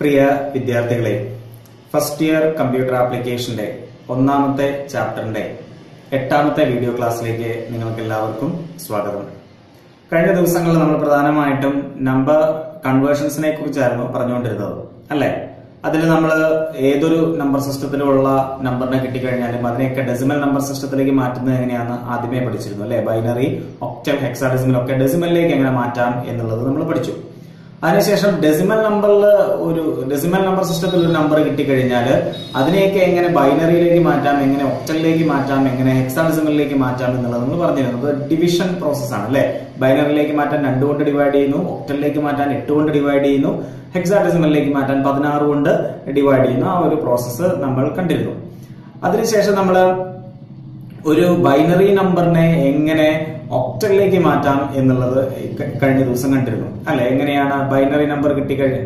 പ്രിയ വിദ്യാർത്ഥികളെ first year computer ആപ്ലിക്കേഷന്റെ ഒന്നാമത്തെ ചാപ്റ്ററിന്റെ എട്ടാമത്തെ വീഡിയോ ക്ലാസ്സിലേക്ക് നിങ്ങൾക്ക് എല്ലാവർക്കും സ്വാഗതം. കഴിഞ്ഞ ദിവസങ്ങളിൽ നമ്മൾ പ്രധാനമായിട്ടും നമ്പർ കൺവേർഷൻസിനെ കുറിച്ചായിരുന്നു പറഞ്ഞുകൊണ്ടിരുന്നത് അല്ലേ? അതിൽ നമ്മൾ ഏതൊരു നമ്പർ സിസ്റ്റത്തിലുള്ള നമ്പറിനെ കിട്ടിക്കഴിഞ്ഞാലും അതിനെയൊക്കെ ഡെസിമൽ നമ്പർ സിസ്റ്റത്തിലേക്ക് മാറ്റുന്നത് എങ്ങനെയാണ് ആദ്യമേ പഠിച്ചിരുന്നു അല്ലെ? ബൈനറി ഒക്ടൽ ഹെക്സാഡെസിമൽ ഒക്കെ ഡെസിമലിലേക്ക് എങ്ങനെ മാറ്റാം എന്നുള്ളത് നമ്മൾ പഠിച്ചു. അതിനുശേഷം ഡെസിമൽ നമ്പറിൽ ഒരു ഡെസിമൽ നമ്പർ സിസ്റ്റത്തിൽ ഒരു നമ്പർ കിട്ടിക്കഴിഞ്ഞാൽ അതിനെയൊക്കെ എങ്ങനെ ബൈനറിയിലേക്ക് മാറ്റാം എങ്ങനെ ഒക്ടലിലേക്ക് മാറ്റാം എങ്ങനെ ഹെക്സാഡെസിമലിലേക്ക് മാറ്റാം എന്നുള്ളത് നമ്മൾ പറഞ്ഞിരുന്നത് ഡിവിഷൻ പ്രോസസ് ആണ് അല്ലെ? ബൈനറിയിലേക്ക് മാറ്റാൻ രണ്ട് കൊണ്ട് ഡിവൈഡ് ചെയ്യുന്നു ഒക്ടലിലേക്ക് മാറ്റാൻ എട്ട് കൊണ്ട് ഡിവൈഡ് ചെയ്യുന്നു ഹെക്സാഡെസിമലിലേക്ക് മാറ്റാൻ പതിനാറ് കൊണ്ട് ഡിവൈഡ് ചെയ്യുന്നു. ആ ഒരു പ്രോസസ്സ് നമ്മൾ കണ്ടിരുന്നു. അതിനുശേഷം നമ്മൾ ഒരു ബൈനറി നമ്പറിനെ എങ്ങനെ ഒക്ടലിലേക്ക് മാറ്റാം എന്നുള്ളത് കഴിഞ്ഞ ദിവസം കണ്ടിരുന്നു. അല്ലെ? എങ്ങനെയാണ് ബൈനറി നമ്പർ കിട്ടിക്കഴിഞ്ഞ്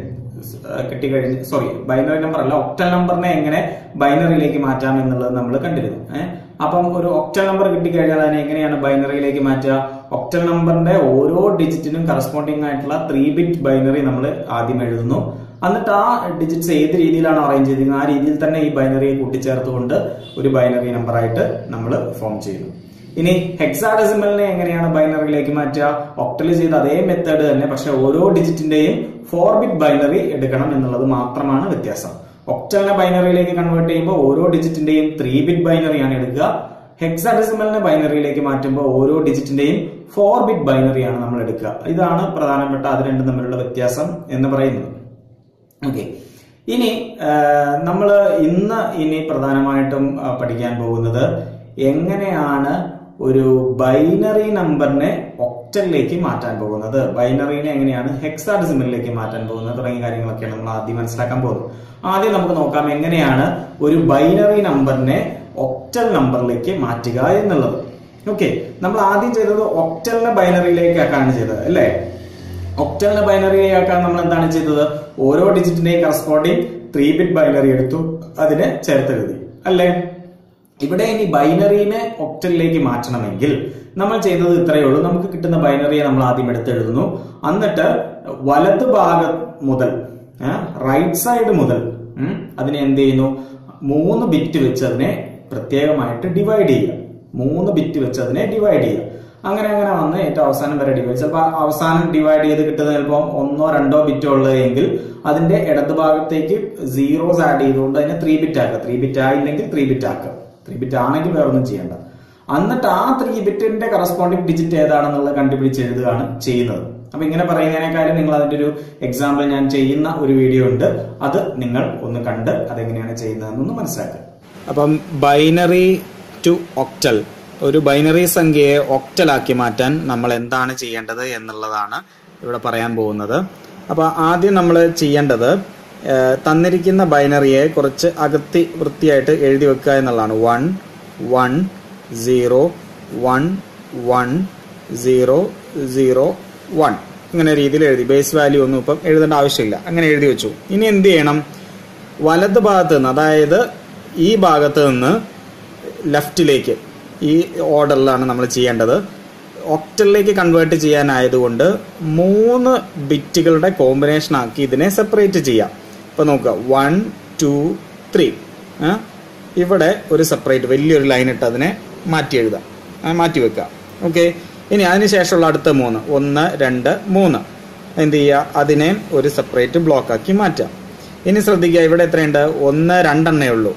കിട്ടിക്കഴിഞ്ഞ് സോറി ബൈനറി നമ്പർ അല്ല ഒക്ടൽ നമ്പറിനെ എങ്ങനെ ബൈനറിയിലേക്ക് മാറ്റാം എന്നുള്ളത് നമ്മൾ കണ്ടിരുന്നു. ഏഹ് അപ്പം ഒരു ഒക്ടൽ നമ്പർ കിട്ടിക്കഴിഞ്ഞാൽ അതിനെ എങ്ങനെയാണ് ബൈനറിയിലേക്ക് മാറ്റുക? ഒക്ടൽ നമ്പറിന്റെ ഓരോ ഡിജിറ്റിനും കറസ്പോണ്ടിങ് ആയിട്ടുള്ള ത്രീ ബിറ്റ് ബൈനറി നമ്മൾ ആദ്യം എഴുതുന്നു. എന്നിട്ട് ആ ഡിജിറ്റ്സ് ഏത് രീതിയിലാണ് അറേഞ്ച് ചെയ്തിരിക്കുന്നത് ആ രീതിയിൽ തന്നെ ഈ ബൈനറിയെ കൂട്ടിച്ചേർത്തുകൊണ്ട് ഒരു ബൈനറി നമ്പറായിട്ട് നമ്മൾ ഫോം ചെയ്യുന്നു. ഇനി ഹെക്സാഡെസിമലിനെ എങ്ങനെയാണ് ബൈനറിയിലേക്ക് മാറ്റുക? ഒക്ടൽ ചെയ്ത അതേ മെത്തേഡ് തന്നെ പക്ഷെ ഓരോ ഡിജിറ്റിന്റെയും ഫോർ ബിറ്റ് ബൈനറി എടുക്കണം എന്നുള്ളത് മാത്രമാണ് വ്യത്യാസം. ഒക്ടലിനെ ബൈനറിയിലേക്ക് കൺവേർട്ട് ചെയ്യുമ്പോൾ ഓരോ ഡിജിറ്റിന്റെയും ത്രീ ബിറ്റ് ബൈനറിയാണ് എടുക്കുക. ഹെക്സാഡെസിമലിനെ ബൈനറിയിലേക്ക് മാറ്റുമ്പോൾ ഓരോ ഡിജിറ്റിന്റെയും ഫോർ ബിറ്റ് ബൈനറിയാണ് നമ്മൾ എടുക്കുക. ഇതാണ് പ്രധാനപ്പെട്ട അത് രണ്ടും തമ്മിലുള്ള വ്യത്യാസം എന്ന് പറയുന്നത്. ഓക്കെ. ഇനി നമ്മൾ ഇന്ന് ഇനി പ്രധാനമായിട്ടും പഠിക്കാൻ പോകുന്നത് എങ്ങനെയാണ് ഒരു ബൈനറി നമ്പറിനെ ഒക്ടലിലേക്ക് മാറ്റാൻ പോകുന്നത്. ബൈനറിനെ എങ്ങനെയാണ്? ഹെക്സാഡെസിമലിലേക്ക് മാറ്റാൻ പോകുന്നത് തുടങ്ങിയ കാര്യങ്ങളൊക്കെയാണ് നമ്മൾ ആദ്യം മനസ്സിലാക്കാൻ പോകുന്നത്. ആദ്യം നമുക്ക് നോക്കാം എങ്ങനെയാണ് ഒരു ബൈനറി നമ്പറിനെ ഒക്ടൽ നമ്പറിലേക്ക് മാറ്റുക എന്നുള്ളത്. ഓക്കെ നമ്മൾ ആദ്യം ചെയ്തത് ഒക്ടലിനെ ബൈനറിയിലേക്ക് ആക്കാണ് ചെയ്തത് അല്ലേ? ഒക്ടലിനെ ബൈനറി ആക്കാൻ നമ്മൾ എന്താണ് ചെയ്തത്? ഓരോ ഡിജിറ്റിന്റെയും കറസ്പോണ്ടിങ് ത്രീ ബിറ്റ് ബൈനറി എടുത്തു അതിനെ ചേർത്തെഴുതി അല്ലേ? ഇവിടെ ഇനി ബൈനറിനെ ഒക്ടലിലേക്ക് മാറ്റണമെങ്കിൽ നമ്മൾ ചെയ്തത് ഇത്രയേ ഉള്ളൂ. നമുക്ക് കിട്ടുന്ന ബൈനറിയെ നമ്മൾ ആദ്യം എടുത്തെഴുതുന്നു. എന്നിട്ട് വലത് ഭാഗം മുതൽ റൈറ്റ് സൈഡ് മുതൽ അതിനെ എന്ത് ചെയ്യുന്നു? മൂന്ന് ബിറ്റ് വെച്ച് അതിനെ പ്രത്യേകമായിട്ട് ഡിവൈഡ് ചെയ്യുക. മൂന്ന് ബിറ്റ് വെച്ച് അതിനെ ഡിവൈഡ് ചെയ്യുക. അങ്ങനെ അങ്ങനെ വന്ന് ഏറ്റവും അവസാനം വരെ ഡിവൈഡ് ചിലപ്പോൾ അവസാനം ഡിവൈഡ് ചെയ്ത് കിട്ടുന്ന ചിലപ്പോൾ ഒന്നോ രണ്ടോ ബിറ്റോ ഉള്ളതെങ്കിൽ അതിന്റെ ഇടത് ഭാഗത്തേക്ക് സീറോസ് ആഡ് ചെയ്തുകൊണ്ട് അതിനെ ത്രീ ബിറ്റ് ആക്കുക. ത്രീ ബിറ്റ് ആയില്ലെങ്കിൽ ത്രീ ബിറ്റ് ആക്കുക. ത്രീ ബിറ്റ് ആണെങ്കിൽ വേറെ ഒന്നും ചെയ്യേണ്ട. എന്നിട്ട് ആ ത്രീ ബിറ്റിന്റെ കറസ്പോണ്ടിങ് ഡിജിറ്റ് ഏതാണെന്നുള്ളത് കണ്ടുപിടിച്ച് എഴുതുകയാണ് ചെയ്യുന്നത്. അപ്പൊ ഇങ്ങനെ പറയുന്നതിനേക്കാളും നിങ്ങൾ അതിന്റെ ഒരു എക്സാമ്പിൾ ഞാൻ ചെയ്യുന്ന ഒരു വീഡിയോ ഉണ്ട്. അത് നിങ്ങൾ ഒന്ന് കണ്ട് അതെങ്ങനെയാണ് ചെയ്യുന്നതെന്നൊന്ന് മനസ്സിലാക്കുക. അപ്പം ബൈനറി ടു ഒക്ടൽ. ഒരു ബൈനറി സംഖ്യയെ ഒക്ടലാക്കി മാറ്റാൻ നമ്മൾ എന്താണ് ചെയ്യേണ്ടത് എന്നുള്ളതാണ് ഇവിടെ പറയാൻ പോകുന്നത്. അപ്പൊ ആദ്യം നമ്മൾ ചെയ്യേണ്ടത് തന്നിരിക്കുന്ന ബൈനറിയെ കുറച്ച് അകത്തി വൃത്തിയായിട്ട് എഴുതി വെക്കുക എന്നുള്ളതാണ്. One one zero one one zero zero one. ഇങ്ങനെ രീതിയിൽ എഴുതി. ബേസ് വാല്യൂ ഒന്നും ഇപ്പം എഴുതേണ്ട ആവശ്യമില്ല. അങ്ങനെ എഴുതി വെച്ചു. ഇനി എന്ത് ചെയ്യണം? വലത് ഭാഗത്ത് നിന്ന് അതായത് ഈ ഭാഗത്ത് നിന്ന് ലെഫ്റ്റിലേക്ക് ഈ ഓർഡറിലാണ് നമ്മൾ ചെയ്യേണ്ടത്. ഒക്ടലിലേക്ക് കൺവേർട്ട് ചെയ്യാനായതുകൊണ്ട് മൂന്ന് ബിറ്റുകളുടെ കോമ്പിനേഷൻ ആക്കി ഇതിനെ സെപ്പറേറ്റ് ചെയ്യാം. ഇപ്പൊ നോക്കുക. വൺ ടു ത്രീ ഇവിടെ ഒരു സെപ്പറേറ്റ് വലിയൊരു ലൈൻ ഇട്ട് അതിനെ മാറ്റി എഴുതാം. മാറ്റി വെക്കുക. ഓക്കെ ഇനി അതിന് ശേഷമുള്ള അടുത്ത മൂന്ന്. ഒന്ന് രണ്ട് മൂന്ന്. എന്ത് ചെയ്യുക? അതിനെ ഒരു സെപ്പറേറ്റ് ബ്ലോക്കാക്കി മാറ്റാം ഇനി ശ്രദ്ധിക്കുക ഇവിടെ എത്രയുണ്ട്? ഒന്ന് രണ്ടെണ്ണേ ഉള്ളൂ.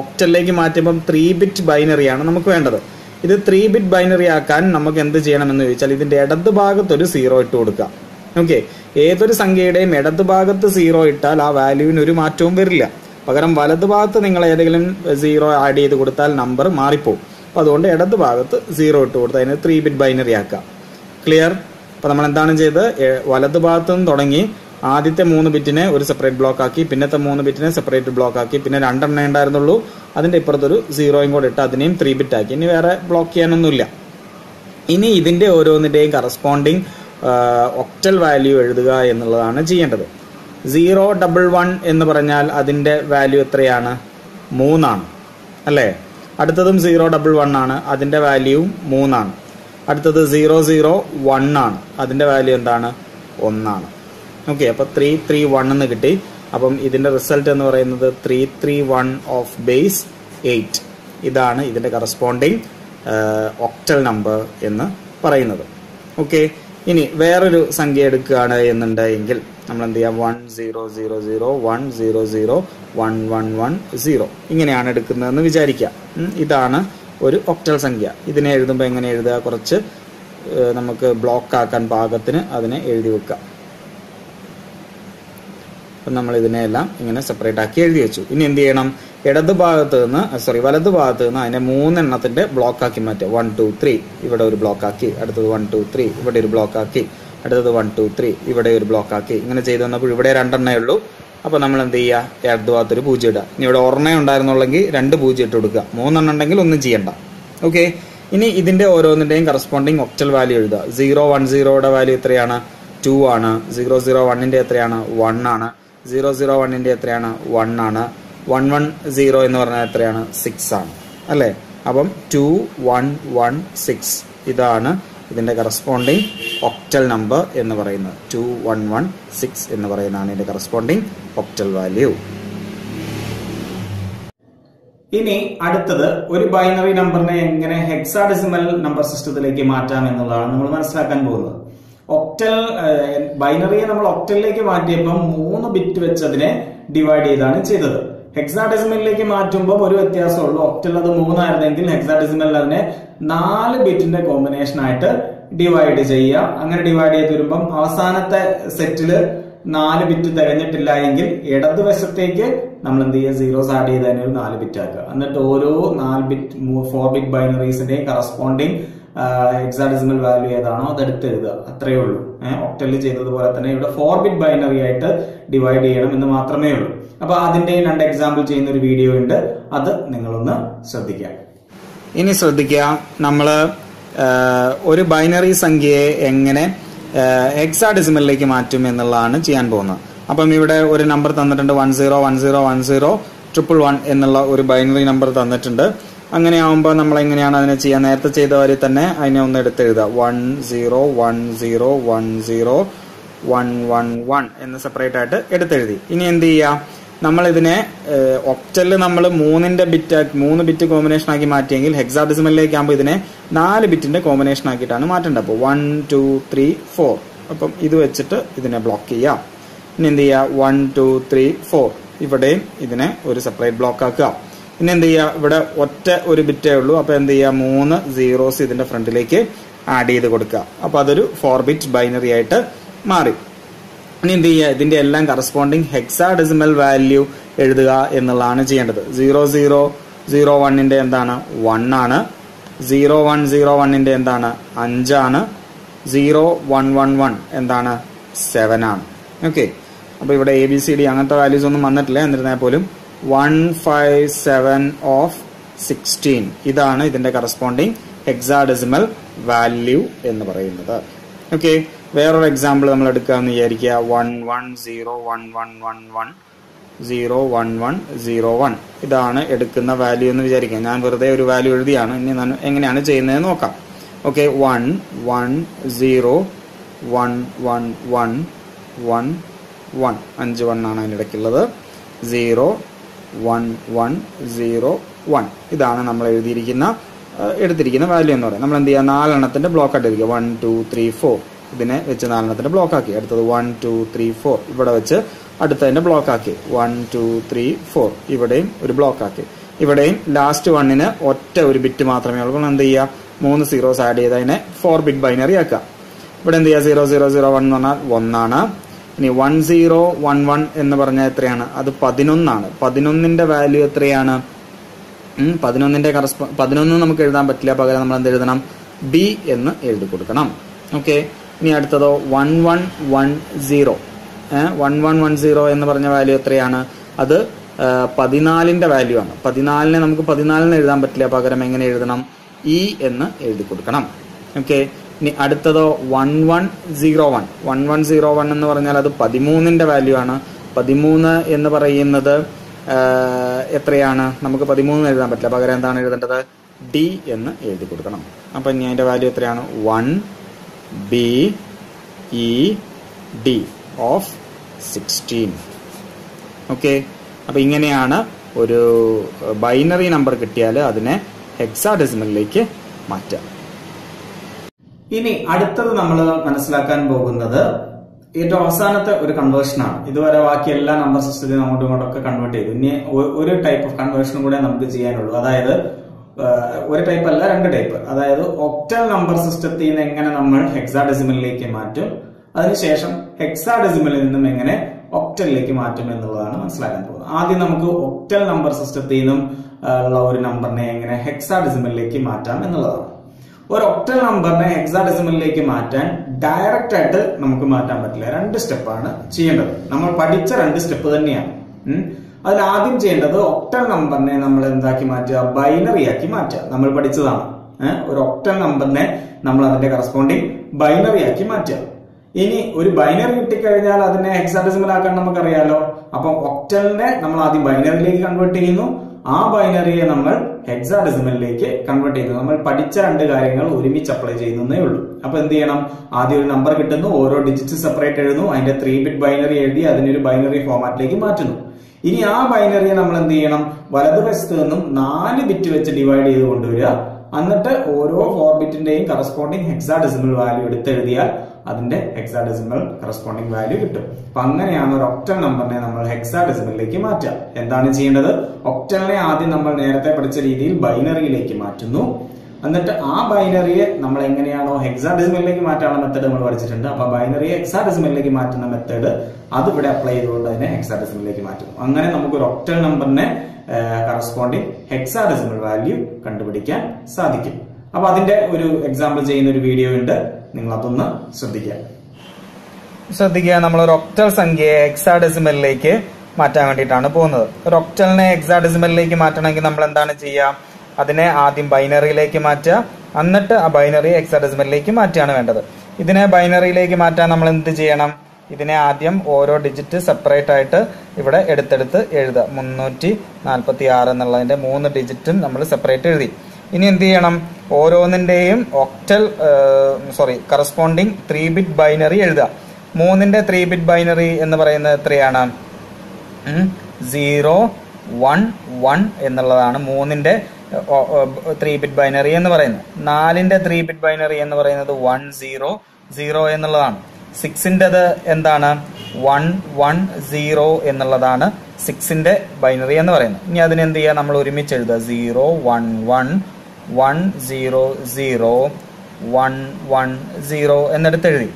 ഒക്ടലിലേക്ക് മാറ്റുമ്പം ത്രീ ബിറ്റ് ബൈനറിയാണ് നമുക്ക് വേണ്ടത്. ഇത് ത്രീ ബിറ്റ് ബൈനറി ആക്കാൻ നമുക്ക് എന്ത് ചെയ്യണമെന്ന് ചോദിച്ചാൽ ഇതിന്റെ ഇടത് ഭാഗത്ത് ഒരു സീറോ ഇട്ട് കൊടുക്കാം ഓക്കെ ഏതൊരു സംഖ്യയുടെയും ഇടത് ഭാഗത്ത് സീറോ ഇട്ടാൽ ആ വാല്യൂവിന് ഒരു മാറ്റവും വരില്ല. പകരം വലത് ഭാഗത്ത് നിങ്ങൾ ഏതെങ്കിലും സീറോ ആഡ് ചെയ്ത് കൊടുത്താൽ നമ്പർ മാറിപ്പോകും അപ്പൊ അതുകൊണ്ട് ഇടത് ഭാഗത്ത് സീറോ ഇട്ട് കൊടുത്താൽ അതിനെ ത്രീ ബിറ്റ് ബൈനറി ആക്കാം ക്ലിയർ അപ്പൊ നമ്മൾ എന്താണ് ചെയ്ത് വലതുഭാഗത്ത് വലത് ഭാഗത്ത് നിന്ന് തുടങ്ങി ആദ്യത്തെ മൂന്ന് ബിറ്റിനെ ഒരു സെപ്പറേറ്റ് ബ്ലോക്ക് ആക്കി പിന്നത്തെ മൂന്ന് ബിറ്റിനെ സെപ്പറേറ്റ് ബ്ലോക്ക് ആക്കി പിന്നെ രണ്ടെണ്ണേ ഉണ്ടായിരുന്നുള്ളൂ. അതിന്റെ ഇപ്പുറത്തൊരു സീറോയും കൂടെ ഇട്ട് അതിനെയും ത്രീ ബിറ്റ് ആക്കി. ഇനി വേറെ ബ്ലോക്ക് ചെയ്യാനൊന്നുമില്ല. ഇനി ഇതിന്റെ ഓരോന്നിന്റെയും കറസ്പോണ്ടിങ് ഒക്ടൽ വാല്യൂ എഴുതുക എന്നുള്ളതാണ് ചെയ്യേണ്ടത്. സീറോ ഡബിൾ വൺ എന്ന് പറഞ്ഞാൽ അതിന്റെ വാല്യൂ എത്രയാണ്? മൂന്നാണ്. അല്ലേ? അടുത്തതും സീറോ ഡബിൾ വൺ ആണ്. അതിന്റെ വാല്യൂവും മൂന്നാണ്. അടുത്തത് സീറോ സീറോ വൺ ആണ്. അതിന്റെ വാല്യൂ എന്താണ്? ഒന്നാണ്. ഓക്കെ അപ്പോൾ ത്രീ ത്രീ വൺ എന്ന് കിട്ടി. അപ്പം ഇതിന്റെ റിസൾട്ട് എന്ന് പറയുന്നത് three three one of base eight ഇതാണ് ഇതിന്റെ കറസ്പോണ്ടിങ് ഒക്ടൽ നമ്പർ എന്ന് പറയുന്നത്. ഓക്കെ ഇനി വേറൊരു സംഖ്യ എടുക്കുകയാണ് എന്നുണ്ടെങ്കിൽ നമ്മൾ എന്ത് ചെയ്യാം one zero zero zero one zero zero one one one zero ഇങ്ങനെയാണ് എടുക്കുന്നതെന്ന് വിചാരിക്കാം ഇതാണ് ഒരു ഒക്ടൽ സംഖ്യ. ഇതിനെ എഴുതുമ്പോൾ എങ്ങനെ എഴുതുക? കുറച്ച് നമുക്ക് ബ്ലോക്ക് ആക്കാൻ പാകത്തിന് അതിനെ എഴുതി വെക്കാം അപ്പം നമ്മൾ ഇതിനെല്ലാം ഇങ്ങനെ സെപ്പറേറ്റ് ആക്കി എഴുതി വെച്ചു. ഇനി എന്ത് ചെയ്യണം? ഇടത് ഭാഗത്ത് നിന്ന് സോറി വലത് ഭാഗത്ത് നിന്ന് അതിനെ ബ്ലോക്ക് ആക്കി മാറ്റുക. വൺ ടു ത്രീ ഇവിടെ ഒരു ബ്ലോക്ക് ആക്കി അടുത്തത് വൺ ടു ത്രീ ഇവിടെ ഒരു ബ്ലോക്ക് ആക്കി അടുത്തത് വൺ ടു ത്രീ ഇവിടെ ഒരു ബ്ലോക്ക് ആക്കി. ഇങ്ങനെ ചെയ്തു വന്നപ്പോൾ ഇവിടെ രണ്ടെണ്ണേ ഉള്ളൂ. അപ്പൊ നമ്മൾ എന്ത് ചെയ്യുക? ഇടത് ഭാഗത്ത് ഒരു പൂജ്യം ഇടുക. ഇനി ഇവിടെ ഒരെണ്ണേ ഉണ്ടായിരുന്നുള്ളെങ്കിൽ രണ്ട് പൂജ്യം ഇട്ട് കൊടുക്കുക. മൂന്നെണ്ണം ഉണ്ടെങ്കിൽ ഒന്നും ചെയ്യണ്ട. ഓക്കെ ഇനി ഇതിന്റെ ഓരോന്നിന്റെയും കറസ്പോണ്ടിങ് ഒക്ടൽ വാല്യൂ എഴുതുക. സീറോ വൺ സീറോയുടെ വാല്യൂ എത്രയാണ്? ടു ആണ്. സീറോ സീറോ വണ്ണിന്റെ എത്രയാണ്? വൺ ആണ്. സീറോ സീറോ വണ്ണിന്റെ എത്രയാണ്? വൺ ആണ്. വൺ വൺ സീറോ എന്ന് പറഞ്ഞാൽ എത്രയാണ്? സിക്സ് ആണ്. അല്ലേ? അപ്പം ടു വൺ വൺ സിക്സ് ഇതാണ് ഇതിന്റെ കറസ്പോണ്ടിങ് ഒക്ടൽ നമ്പർ എന്ന് പറയുന്നത്. ടു വൺ വൺ സിക്സ് എന്ന് പറയുന്നതാണ് ഇതിന്റെ കറസ്പോണ്ടിങ് ഒക്ടൽ വാല്യൂ ഇനി അടുത്തത് ഒരു ബൈനറി നമ്പറിനെ എങ്ങനെ ഹെക്സാഡെസിമൽ നമ്പർ സിസ്റ്റത്തിലേക്ക് മാറ്റാം എന്നുള്ളതാണ് നമ്മൾ മനസ്സിലാക്കാൻ പോകുന്നത്. ഒക്ടൽ ബൈനറിയെ നമ്മൾ ഒക്ടലിലേക്ക് മാറ്റിയപ്പോൾ മൂന്ന് ബിറ്റ് വെച്ച് അതിനെ ഡിവൈഡ് ചെയ്താണ് ചെയ്തത്. ഹെക്സാഡെസിമലിലേക്ക് മാറ്റുമ്പോൾ ഒരു വ്യത്യാസമുള്ളൂ. ഒക്ടൽ അത് മൂന്നായിരുന്നെങ്കിൽ ഹെക്സാഡെസിമലിൽ അതിനെ നാല് ബിറ്റിന്റെ കോമ്പിനേഷൻ ആയിട്ട് ഡിവൈഡ് ചെയ്യുക. അങ്ങനെ ഡിവൈഡ് ചെയ്ത് വരുമ്പം അവസാനത്തെ സെറ്റിൽ നാല് ബിറ്റ് തികഞ്ഞിട്ടില്ല എങ്കിൽ ഇടതുവശത്തേക്ക് നമ്മൾ എന്ത് ചെയ്യുക സീറോസ് ആഡ് ചെയ്ത് തന്നെ ഒരു നാല് ബിറ്റ് ആക്കുക. എന്നിട്ട് ഓരോ നാല് ബിറ്റ് ഫോർ ബിറ്റ് ബൈനറീസിന്റെയും കറസ്പോണ്ടിങ് എക്സാഡിസിമൽ വാല്യൂ ഏതാണോ അത് എടുത്ത് എഴുതുക. അത്രയേ ഉള്ളൂ. ഒക്ടലിൽ ചെയ്തതുപോലെ തന്നെ ഇവിടെ ഫോർ ബിറ്റ് ബൈനറി ആയിട്ട് ഡിവൈഡ് ചെയ്യണം എന്ന് മാത്രമേ ഉള്ളൂ. അപ്പൊ അതിന്റെ രണ്ട് എക്സാമ്പിൾ ചെയ്യുന്ന ഒരു വീഡിയോ ഉണ്ട്. അത് നിങ്ങളൊന്ന് ശ്രദ്ധിക്കാം ഇനി ശ്രദ്ധിക്കുക. നമ്മൾ ഒരു ബൈനറി സംഖ്യയെ എങ്ങനെ എക്സാ ഹെക്സാഡെസിമലിലേക്ക് മാറ്റും എന്നുള്ളതാണ് ചെയ്യാൻ പോകുന്നത്. അപ്പം ഇവിടെ ഒരു നമ്പർ തന്നിട്ടുണ്ട് one zero one zero one zero triple one എന്നുള്ള ഒരു ബൈനറി നമ്പർ തന്നിട്ടുണ്ട്. അങ്ങനെ ആവുമ്പോൾ നമ്മൾ എങ്ങനെയാണ് അതിനെ ചെയ്യുക നേരത്തെ ചെയ്ത വരെ തന്നെ അതിനെ ഒന്ന് എടുത്തെഴുതുക. One zero one zero one zero one one one എന്ന് സെപ്പറേറ്റ് ആയിട്ട് എടുത്തെഴുതി. ഇനി എന്ത് ചെയ്യാം? നമ്മൾ ഇതിനെ ഒക്ടലിൽ നമ്മൾ മൂന്നിന്റെ ബിറ്റ് മൂന്ന് ബിറ്റ് കോമ്പിനേഷൻ ആക്കി മാറ്റിയെങ്കിൽ ഹെക്സാഡെസിമലിലേക്ക് ആകുമ്പോൾ ഇതിനെ നാല് ബിറ്റിന്റെ കോമ്പിനേഷൻ ആക്കിയിട്ടാണ് മാറ്റേണ്ടത്. അപ്പോൾ വൺ ടു ത്രീ ഫോർ അപ്പം ഇത് വെച്ചിട്ട് ഇതിനെ ബ്ലോക്ക് ചെയ്യാം. ഇനി എന്ത് ചെയ്യുക വൺ ടു ത്രീ ഫോർ ഇവിടെയും ഇതിനെ ഒരു സെപ്പറേറ്റ് ബ്ലോക്ക് ആക്കുക. ഇനി എന്ത് ചെയ്യുക ഇവിടെ ഒറ്റ ഒരു ബിറ്റേ ഉള്ളൂ. അപ്പൊ എന്ത് ചെയ്യുക മൂന്ന് സീറോസ് ഇതിന്റെ ഫ്രണ്ടിലേക്ക് ആഡ് ചെയ്ത് കൊടുക്കുക. അപ്പൊ അതൊരു ഫോർ ബിറ്റ് ബൈനറി ആയിട്ട് മാറി. ഇനി എന്ത് ചെയ്യുക ഇതിന്റെ എല്ലാം കറസ്പോണ്ടിങ് ഹെക്സാ ഹെക്സാഡെസിമൽ വാല്യൂ എഴുതുക എന്നുള്ളതാണ് ചെയ്യേണ്ടത്. സീറോ സീറോ സീറോ വണ്ണിന്റെ എന്താണ്? വൺ ആണ്. സീറോ വൺ സീറോ വണ്ണിന്റെ എന്താണ്? അഞ്ചാണ് സീറോ വൺ വൺ വൺ എന്താണ്? സെവൻ ആണ്. ഓക്കെ അപ്പൊ ഇവിടെ എ ബി സി ഡി അങ്ങനത്തെ വാല്യൂസ് ഒന്നും വന്നിട്ടില്ല. എന്നിരുന്നാൽ പോലും one five seven of sixteen ഇതാണ് ഇതിന്റെ കറസ്പോണ്ടിങ് ഹെക്സാഡെസിമൽ വാല്യൂ എന്ന് പറയുന്നത്. ഓക്കെ വേറൊരു എക്സാമ്പിൾ നമ്മൾ എടുക്കാമെന്ന് വിചാരിക്കുക. One one zero one one one one zero one one zero one ഇതാണ് എടുക്കുന്ന വാല്യൂ എന്ന് വിചാരിക്കുക. ഞാൻ വെറുതെ ഒരു വാല്യൂ എഴുതിയാണ്. ഇനി എങ്ങനെയാണ് ചെയ്യുന്നത് നോക്കാം. Okay one one zero one one one one one അഞ്ച് വൺ ആണ് അതിന്റെ ഇടയ്ക്കുള്ളത്. Zero one one zero one ഇതാണ് നമ്മൾ എഴുതിയിരിക്കുന്ന എടുത്തിരിക്കുന്ന വാല്യൂ എന്ന് പറയുന്നത്. നമ്മൾ എന്ത് ചെയ്യുക? നാലെണ്ണത്തിന്റെ ബ്ലോക്ക് ആയിട്ട് ഇരിക്കുക വൺ ടു ത്രീ ഫോർ ഇതിനെ വെച്ച് നാലെണ്ണത്തിന്റെ ബ്ലോക്ക് ആക്കി. അടുത്തത് വൺ ടു ത്രീ ഫോർ ഇവിടെ വെച്ച് അടുത്തതിന്റെ ബ്ലോക്ക് ആക്കി. വൺ ടു ത്രീ ഫോർ ഇവിടെയും ഒരു ബ്ലോക്ക് ആക്കി. ഇവിടെയും ലാസ്റ്റ് വണ്ണിന് ഒറ്റ ഒരു ബിറ്റ് മാത്രമേ ഉള്ളൂ. എന്ത് ചെയ്യുക മൂന്ന് സീറോസ് ആഡ് ചെയ്ത് അതിനെ ഫോർ ബിറ്റ് ബൈനറി ആക്കുക. ഇവിടെ എന്ത് ചെയ്യുക സീറോ സീറോ സീറോ വൺ എന്ന് പറഞ്ഞാൽ ഒന്നാണ്. ഇനി വൺ സീറോ വൺ വൺ എന്ന് പറഞ്ഞാൽ എത്രയാണ്? അത് പതിനൊന്നാണ്. പതിനൊന്നിന്റെ വാല്യൂ എത്രയാണ്? പതിനൊന്നിന്റെ കറസ്പോ പതിനൊന്ന് നമുക്ക് എഴുതാൻ പറ്റില്ല. പകരം നമ്മൾ എന്ത് എഴുതണം? ബി എന്ന് എഴുതി കൊടുക്കണം. ഓക്കെ ഇനി അടുത്തതോ one one one zero one one one zero എന്ന് പറഞ്ഞ വാല്യൂ എത്രയാണ്? അത് പതിനാലിന്റെ വാല്യൂ ആണ്. പതിനാലിനെ നമുക്ക് പതിനാലിന് എഴുതാൻ പറ്റില്ല. പകരം എങ്ങനെ എഴുതണം? ഇ എന്ന് എഴുതി കൊടുക്കണം. ഓക്കെ ഇനി അടുത്തതോ one one zero one one one zero one എന്ന് പറഞ്ഞാൽ അത് പതിമൂന്നിന്റെ വാല്യൂ ആണ്. പതിമൂന്ന് എന്ന് പറയുന്നത് എത്രയാണ്? നമുക്ക് പതിമൂന്ന് എഴുതാൻ പറ്റില്ല. പകരം എന്താണ് എഴുതേണ്ടത്? ഡി എന്ന് എഴുതി കൊടുക്കണം. അപ്പൊ ഇനി അതിന്റെ വാല്യൂ എത്രയാണ്? One B E D of sixteen okay അപ്പൊ ഇങ്ങനെയാണ് ഒരു ബൈനറി നമ്പർ കിട്ടിയാൽ അതിനെ ഹെക്സാഡെസിമലിലേക്ക് മാറ്റാം. ഇനി അടുത്തത് നമ്മൾ മനസ്സിലാക്കാൻ പോകുന്നത് ഏറ്റവും അവസാനത്തെ ഒരു കൺവേർഷനാണ് ഇതുവരെ ബാക്കി എല്ലാ നമ്പർ സിസ്റ്റത്തിനും അങ്ങോട്ടും ഇങ്ങോട്ടൊക്കെ കൺവേർട്ട് ചെയ്തു. ഇനി ഒരു ടൈപ്പ് ഓഫ് കൺവേർഷനും കൂടെ നമുക്ക് ചെയ്യാനുള്ളൂ. അതായത് ഒരു ടൈപ്പ് അല്ല രണ്ട് ടൈപ്പ് അതായത് ഒക്ടൽ നമ്പർ സിസ്റ്റത്തിൽ നിന്ന് എങ്ങനെ നമ്മൾ ഹെക്സാഡെസിമലിലേക്ക് മാറ്റും അതിനുശേഷം ഹെക്സാഡെസിമലിൽ നിന്നും എങ്ങനെ ഒക്ടലിലേക്ക് മാറ്റും എന്നുള്ളതാണ് മനസ്സിലാക്കാൻ പോകുന്നത്. ആദ്യം നമുക്ക് ഒക്ടൽ നമ്പർ സിസ്റ്റത്തിൽ നിന്നും ഉള്ള ഒരു നമ്പറിനെ എങ്ങനെ ഹെക്സാഡെസിമലിലേക്ക് മാറ്റാം എന്നുള്ളതാണ്. ഒരു ഒക്ടൽ നമ്പറിനെ ഹെക്സാഡെസിമലിലേക്ക് മാറ്റാൻ ഡയറക്റ്റ് ആയിട്ട് നമുക്ക് മാറ്റാൻ പറ്റില്ല. രണ്ട് സ്റ്റെപ്പാണ് ചെയ്യേണ്ടത്. നമ്മൾ പഠിച്ച രണ്ട് സ്റ്റെപ്പ് തന്നെയാണ്. അതിൽ ആദ്യം ചെയ്യേണ്ടത് ഒക്ടൽ നമ്പറിനെ നമ്മൾ എന്താക്കി മാറ്റുക? ബൈനറി ആക്കി മാറ്റുക. നമ്മൾ പഠിച്ചതാണ്. ഒരു ഒക്ടൽ നമ്പറിനെ നമ്മൾ അതിന്റെ കറസ്പോണ്ടിങ് ബൈനറി ആക്കി മാറ്റുക. ഇനി ഒരു ബൈനറി കിട്ടിക്കഴിഞ്ഞാൽ അതിനെ ഹെക്സാഡെസിമൽ ആക്കാൻ നമുക്കറിയാലോ. അപ്പൊ ഒക്ടലിനെ നമ്മൾ ആദ്യം ബൈനറിയിലേക്ക് കൺവേർട്ട് ചെയ്യുന്നു. ആ ബൈനറിയെ നമ്മൾ ഹെക്സാഡെസിമലിലേക്ക് കൺവേർട്ട് ചെയ്യുന്നു. നമ്മൾ പഠിച്ച രണ്ട് കാര്യങ്ങൾ ഒരുമിച്ച് അപ്ലൈ ചെയ്യുന്നേ ഉള്ളൂ. അപ്പൊ എന്ത് ചെയ്യണം? ആദ്യം ഒരു നമ്പർ കിട്ടുന്നു. ഓരോ ഡിജിറ്റ് സെപ്പറേറ്റ് എഴുതുന്നു. അതിന്റെ ത്രീ ബിറ്റ് ബൈനറി എഴുതി അതിനൊരു ബൈനറി ഫോമാറ്റിലേക്ക് മാറ്റുന്നു. ഇനി ആ ബൈനറിയെ നമ്മൾ എന്ത് ചെയ്യണം? വലതുവശത്ത് നിന്നും നാല് ബിറ്റ് വെച്ച് ഡിവൈഡ് ചെയ്ത് കൊണ്ടുവരിക. എന്നിട്ട് ഓരോ ഫോർ ബിറ്റിന്റെയും കറസ്പോണ്ടിങ് ഹെക്സാഡെസിമൽ വാല്യൂ എടുത്തെഴുതിയാൽ അതിന്റെ ഹെക്സാഡെസിമൽ കറസ്പോണ്ടിങ് വാല്യൂ കിട്ടും. അപ്പൊ അങ്ങനെയാണ് ഒരു ഒക്ടൽ നമ്പറിനെ നമ്മൾ ഹെക്സാഡെസിമലിലേക്ക് മാറ്റുക. എന്താണ് ചെയ്യേണ്ടത്? ഒക്ടലിനെ ആദ്യം നമ്മൾ നേരത്തെ പഠിച്ച രീതിയിൽ ബൈനറിയിലേക്ക് മാറ്റുന്നു. എന്നിട്ട് ആ ബൈനറിയെ നമ്മൾ എങ്ങനെയാണോ ഹെക്സാഡെസിമലിലേക്ക് മാറ്റാനുള്ള മെത്തേഡ് നമ്മൾ പഠിച്ചിട്ടുണ്ട്. അപ്പൊ ബൈനറിയെ ഹെക്സാഡെസിമലിലേക്ക് മാറ്റുന്ന മെത്തേഡ് അത് ഇവിടെ അപ്ലൈ ചെയ്തുകൊണ്ട് അതിനെ ഹെക്സാഡെസിമലിലേക്ക് മാറ്റും അങ്ങനെ നമുക്ക് ഒരു ഒക്ടൽ നമ്പറിനെ കറസ്പോണ്ടിങ് ഹെക്സാഡെസിമൽ വാല്യൂ കണ്ടുപിടിക്കാൻ സാധിക്കും. അപ്പൊ അതിന്റെ ഒരു എക്സാമ്പിൾ ചെയ്യുന്ന ഒരു വീഡിയോ ഉണ്ട്. നിങ്ങൾ അതൊന്ന് ശ്രദ്ധിക്കുക. ശ്രദ്ധിക്കുക. നമ്മൾ ഒരു ഒക്ടൽ സംഖ്യയെ ഹെക്സാഡെസിമലിലേക്ക് മാറ്റാൻ വേണ്ടിയിട്ടാണ് പോകുന്നത്. ഒരു ഒക്ടലിനെ ഹെക്സാഡെസിമലിലേക്ക് മാറ്റണമെങ്കിൽ നമ്മൾ എന്താണ് ചെയ്യുക? അതിനെ ആദ്യം ബൈനറിയിലേക്ക് മാറ്റുക. എന്നിട്ട് ആ ബൈനറി ഹെക്സാഡെസിമലിലേക്ക് മാറ്റുകയാണ് വേണ്ടത്. ഇതിനെ ബൈനറിയിലേക്ക് മാറ്റാൻ നമ്മൾ എന്ത് ചെയ്യണം? ഇതിനെ ആദ്യം ഓരോ ഡിജിറ്റ് സെപ്പറേറ്റ് ആയിട്ട് ഇവിടെ എടുത്തെടുത്ത് എഴുതുക. മുന്നൂറ്റി നാൽപ്പത്തി ആറ് എന്നുള്ളതിന്റെ മൂന്ന് ഡിജിറ്റും നമ്മൾ സെപ്പറേറ്റ് എഴുതി. ഇനി എന്ത് ചെയ്യണം? ഓരോന്നിന്റെയും octal sorry corresponding three bit binary എഴുതുക. മൂന്നിന്റെ ത്രീ ബിറ്റ് ബൈനറി എന്ന് പറയുന്നത് എത്രയാണ്? സീറോ വൺ വൺ എന്നുള്ളതാണ് മൂന്നിന്റെ ത്രീ ബിറ്റ് ബൈനറി എന്ന് പറയുന്നത് നാലിന്റെ ത്രീ ബിറ്റ് ബൈനറി എന്ന് പറയുന്നത് വൺ സീറോ സീറോ എന്നുള്ളതാണ്. സിക്സിന്റെത് എന്താണ്? വൺ വൺ സീറോ എന്നുള്ളതാണ് സിക്സിന്റെ ബൈനറി എന്ന് പറയുന്നത്. ഇനി അതിനെന്ത് ചെയ്യുക നമ്മൾ ഒരുമിച്ച് എഴുതുക. Zero one one one zero zero one one zero എന്നെടുത്ത് എഴുതി.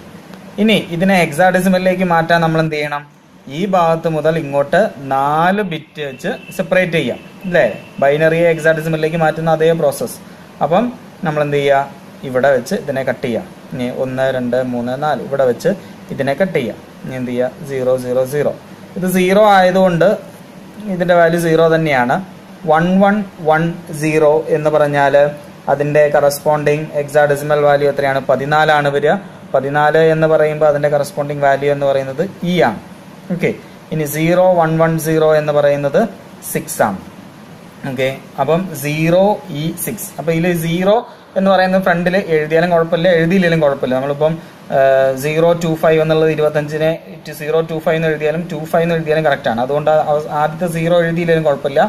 ഇനി ഇതിനെ ഹെക്സാഡെസിമലിലേക്ക് മാറ്റാൻ നമ്മൾ എന്ത് ചെയ്യണം? ഈ ഭാഗത്ത് മുതൽ ഇങ്ങോട്ട് നാല് ബിറ്റ് വെച്ച് സെപ്പറേറ്റ് ചെയ്യാം. അല്ലേ ബൈനറിയെ ഹെക്സാഡെസിമലിലേക്ക് മാറ്റുന്ന അതേ പ്രോസസ്സ് അപ്പം നമ്മൾ എന്ത് ചെയ്യുക ഇവിടെ വെച്ച് ഇതിനെ കട്ട് ചെയ്യാം. ഇനി ഒന്ന് രണ്ട് മൂന്ന് നാല്. ഇവിടെ വെച്ച് ഇതിനെ കട്ട് ചെയ്യാം. ഇനി എന്ത് ചെയ്യുക സീറോ സീറോ സീറോ ഇത് സീറോ ആയതുകൊണ്ട് ഇതിന്റെ വാല്യൂ സീറോ തന്നെയാണ്. വൺ വൺ വൺ സീറോ എന്ന് പറഞ്ഞാൽ അതിന്റെ കറസ്പോണ്ടിങ് എക്സാഡെസിമൽ വാല്യൂ എത്രയാണ്? പതിനാലാണ് വരിക. പതിനാല് എന്ന് പറയുമ്പോൾ അതിന്റെ കറസ്പോണ്ടിങ് വാല്യൂ എന്ന് പറയുന്നത് ഇ ആണ്. ഓക്കെ ഇനി സീറോ വൺ വൺ സീറോ എന്ന് പറയുന്നത് സിക്സ് ആണ്. ഓക്കെ അപ്പം സീറോ ഇ സിക്സ് അപ്പൊ ഇതിൽ സീറോ എന്ന് പറയുന്നത് ഫ്രണ്ടിൽ എഴുതിയാലും കുഴപ്പമില്ല എഴുതിയില്ലെങ്കിലും കുഴപ്പമില്ല. നമ്മളിപ്പം സീറോ ടു ഫൈവ് എന്നുള്ളത് ഇരുപത്തഞ്ചിനെ സീറോ ടു ഫൈവ് എന്ന് എഴുതിയാലും ടു ഫൈവ് എന്ന് എഴുതിയാലും കറക്റ്റ് ആണ്. അതുകൊണ്ട് ആദ്യത്തെ സീറോ എഴുതിയില്ലെങ്കിലും കുഴപ്പമില്ല.